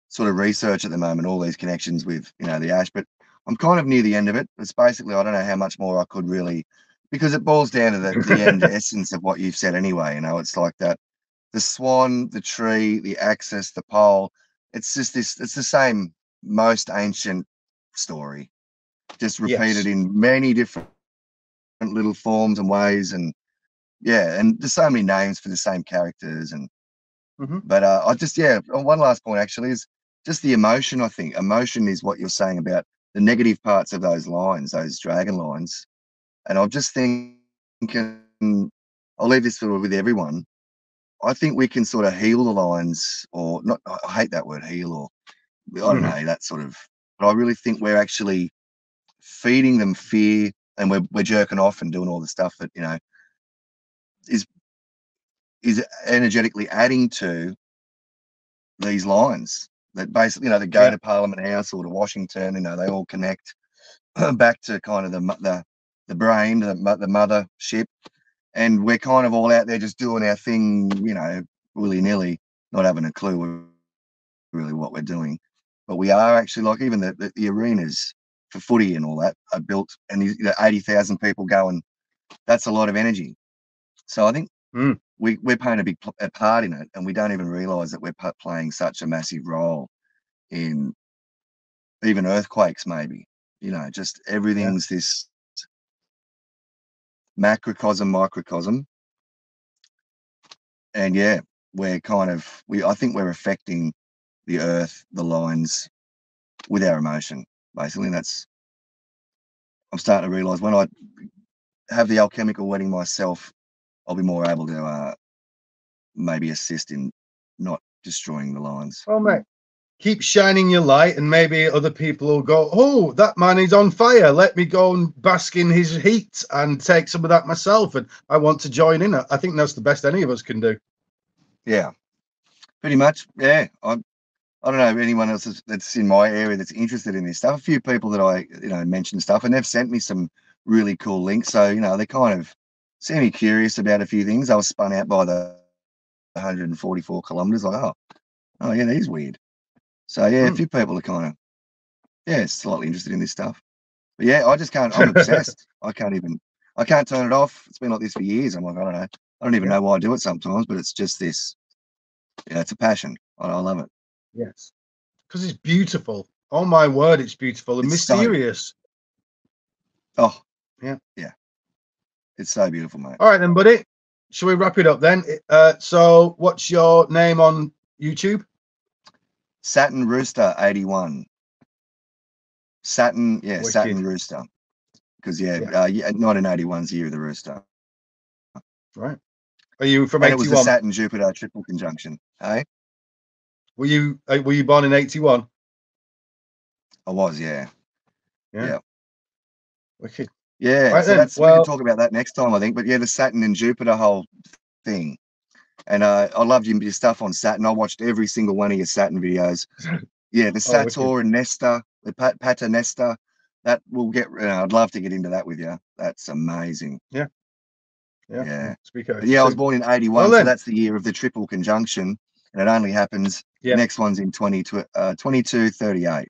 sort of research at the moment, all these connections with, you know, the ash, but I'm kind of near the end of it. It's basically, I don't know how much more I could really, because it boils down to the, the end *laughs* essence of what you've said anyway. You know, it's like that the swan, the tree, the axis, the pole. It's just this, it's the same most ancient story, just repeated yes. in many different little forms and ways. And yeah, and there's so many names for the same characters. And, mm-hmm. but uh, I just, yeah, one last point actually is just the emotion. I think emotion is what you're saying about the negative parts of those lines, those dragon lines. And I'm just thinking, I'll leave this with everyone. I think we can sort of heal the lines, or not. I hate that word heal, or I don't mm. know that sort of. But I really think we're actually feeding them fear, and we're we're jerking off and doing all the stuff that you know is is energetically adding to these lines that basically, you know, they go yeah. to Parliament House or to Washington, you know, they all connect back to kind of the the the brain, the the mother ship, and we're kind of all out there just doing our thing, you know, willy nilly, not having a clue really what we're doing. But we are actually like even the the, the arenas for footy and all that are built, and you know, eighty thousand people going. That's a lot of energy. So I think mm we, we're playing a big a part in it and we don't even realize that we're playing such a massive role in even earthquakes maybe you know just everything's yeah. this macrocosm microcosm and yeah we're kind of we i think we're affecting the earth the lines with our emotion basically and that's i'm starting to realize when i have the alchemical wedding myself I'll be more able to uh, maybe assist in not destroying the lines. Oh, mate, keep shining your light, and maybe other people will go, "Oh, that man is on fire. Let me go and bask in his heat and take some of that myself." And I want to join in. I think that's the best any of us can do. Yeah, pretty much. Yeah, I. I don't know anyone else that's in my area that's interested in this stuff. A few people that I, you know, mentioned stuff, and they've sent me some really cool links. So you know, they're kind of semi curious about a few things. I was spun out by the 144 kilometers. Like, oh, oh yeah, that is weird. So yeah, mm. a hmm. few people are kind of yeah, slightly interested in this stuff. But yeah, I just can't. I'm *laughs* obsessed. I can't even. I can't turn it off. It's been like this for years. I'm like, I don't know. I don't even yeah. know why I do it sometimes, but it's just this. Yeah, it's a passion. I, I love it. Yes, because it's beautiful. Oh my word, it's beautiful and it's mysterious. So, oh yeah, yeah. It's so beautiful, mate. All right, then, buddy. Shall we wrap it up then? Uh, so, what's your name on YouTube? Saturn Rooster 81. Saturn, yeah, Wicked. Saturn Rooster. Because, yeah, yeah. Uh, yeah, 1981's the year of the Rooster. Right. Are you from and 81? It was the Saturn Jupiter triple conjunction. Hey? Were you uh, were you born in 81? I was, yeah. Yeah. yeah. Wicked. Yeah, right so then. that's well, we can talk about that next time, I think. But yeah, the Saturn and Jupiter whole thing. And uh, I loved your, stuff on Saturn. I watched every single one of your Saturn videos. Yeah, the *laughs* oh, Sator oh, and Nesta, the Pat, Pater Nesta. That will get. You know, I'd love to get into that with you. That's amazing. Yeah. Yeah. Yeah. Speak yeah, I was born in 81, well, so that's the year of the triple conjunction. And it only happens. Yeah. The next one's in 20, uh, 22, 38.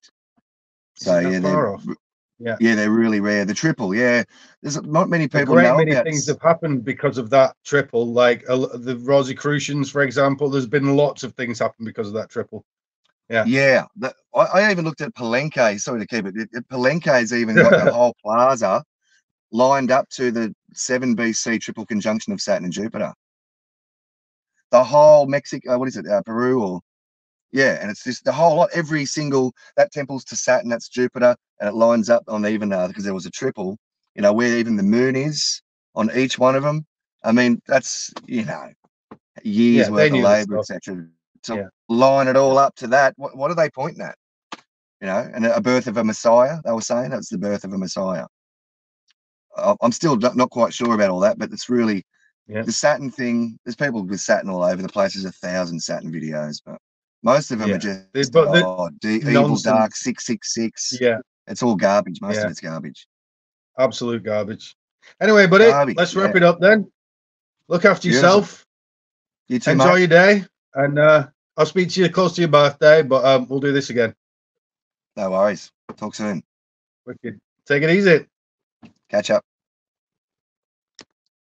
So yeah, yeah, yeah, they're really rare. The triple, yeah, there's not many people great many about. things have happened because of that triple. Like uh, the Rosicrucians, for example, there's been lots of things happen because of that triple. Yeah, yeah. The, I, I, even looked at Palenque. Sorry to keep it. it, it Palenque's even got the *laughs* whole plaza lined up to the seven BC triple conjunction of Saturn and Jupiter. The whole Mexico, uh, what is it, uh, Peru or yeah, and it's just the whole lot. Every single that temple's to Saturn, that's Jupiter, and it lines up on even uh, because there was a triple. You know where even the moon is on each one of them. I mean, that's you know years yeah, worth of labor, etc. To yeah. line it all up to that, what, what are they pointing at? You know, and a birth of a Messiah. They were saying that's the birth of a Messiah. I'm still not quite sure about all that, but it's really Yeah. The Saturn thing, there's people with Saturn all over the place. There's a thousand Saturn videos, but most of them Yeah. are just They- but they- oh, D- Evil. Dark six six six. Yeah, It's all garbage. Most Yeah. of it's garbage. absolute garbage. Anyway, buddy, Garbage, let's wrap yeah. it up then. Look after Beautiful. yourself. You too, Enjoy mate. your day, and uh, I'll speak to you close to your birthday. But um, we'll do this again. No worries. Talk soon. Wicked. Take it easy. Catch up.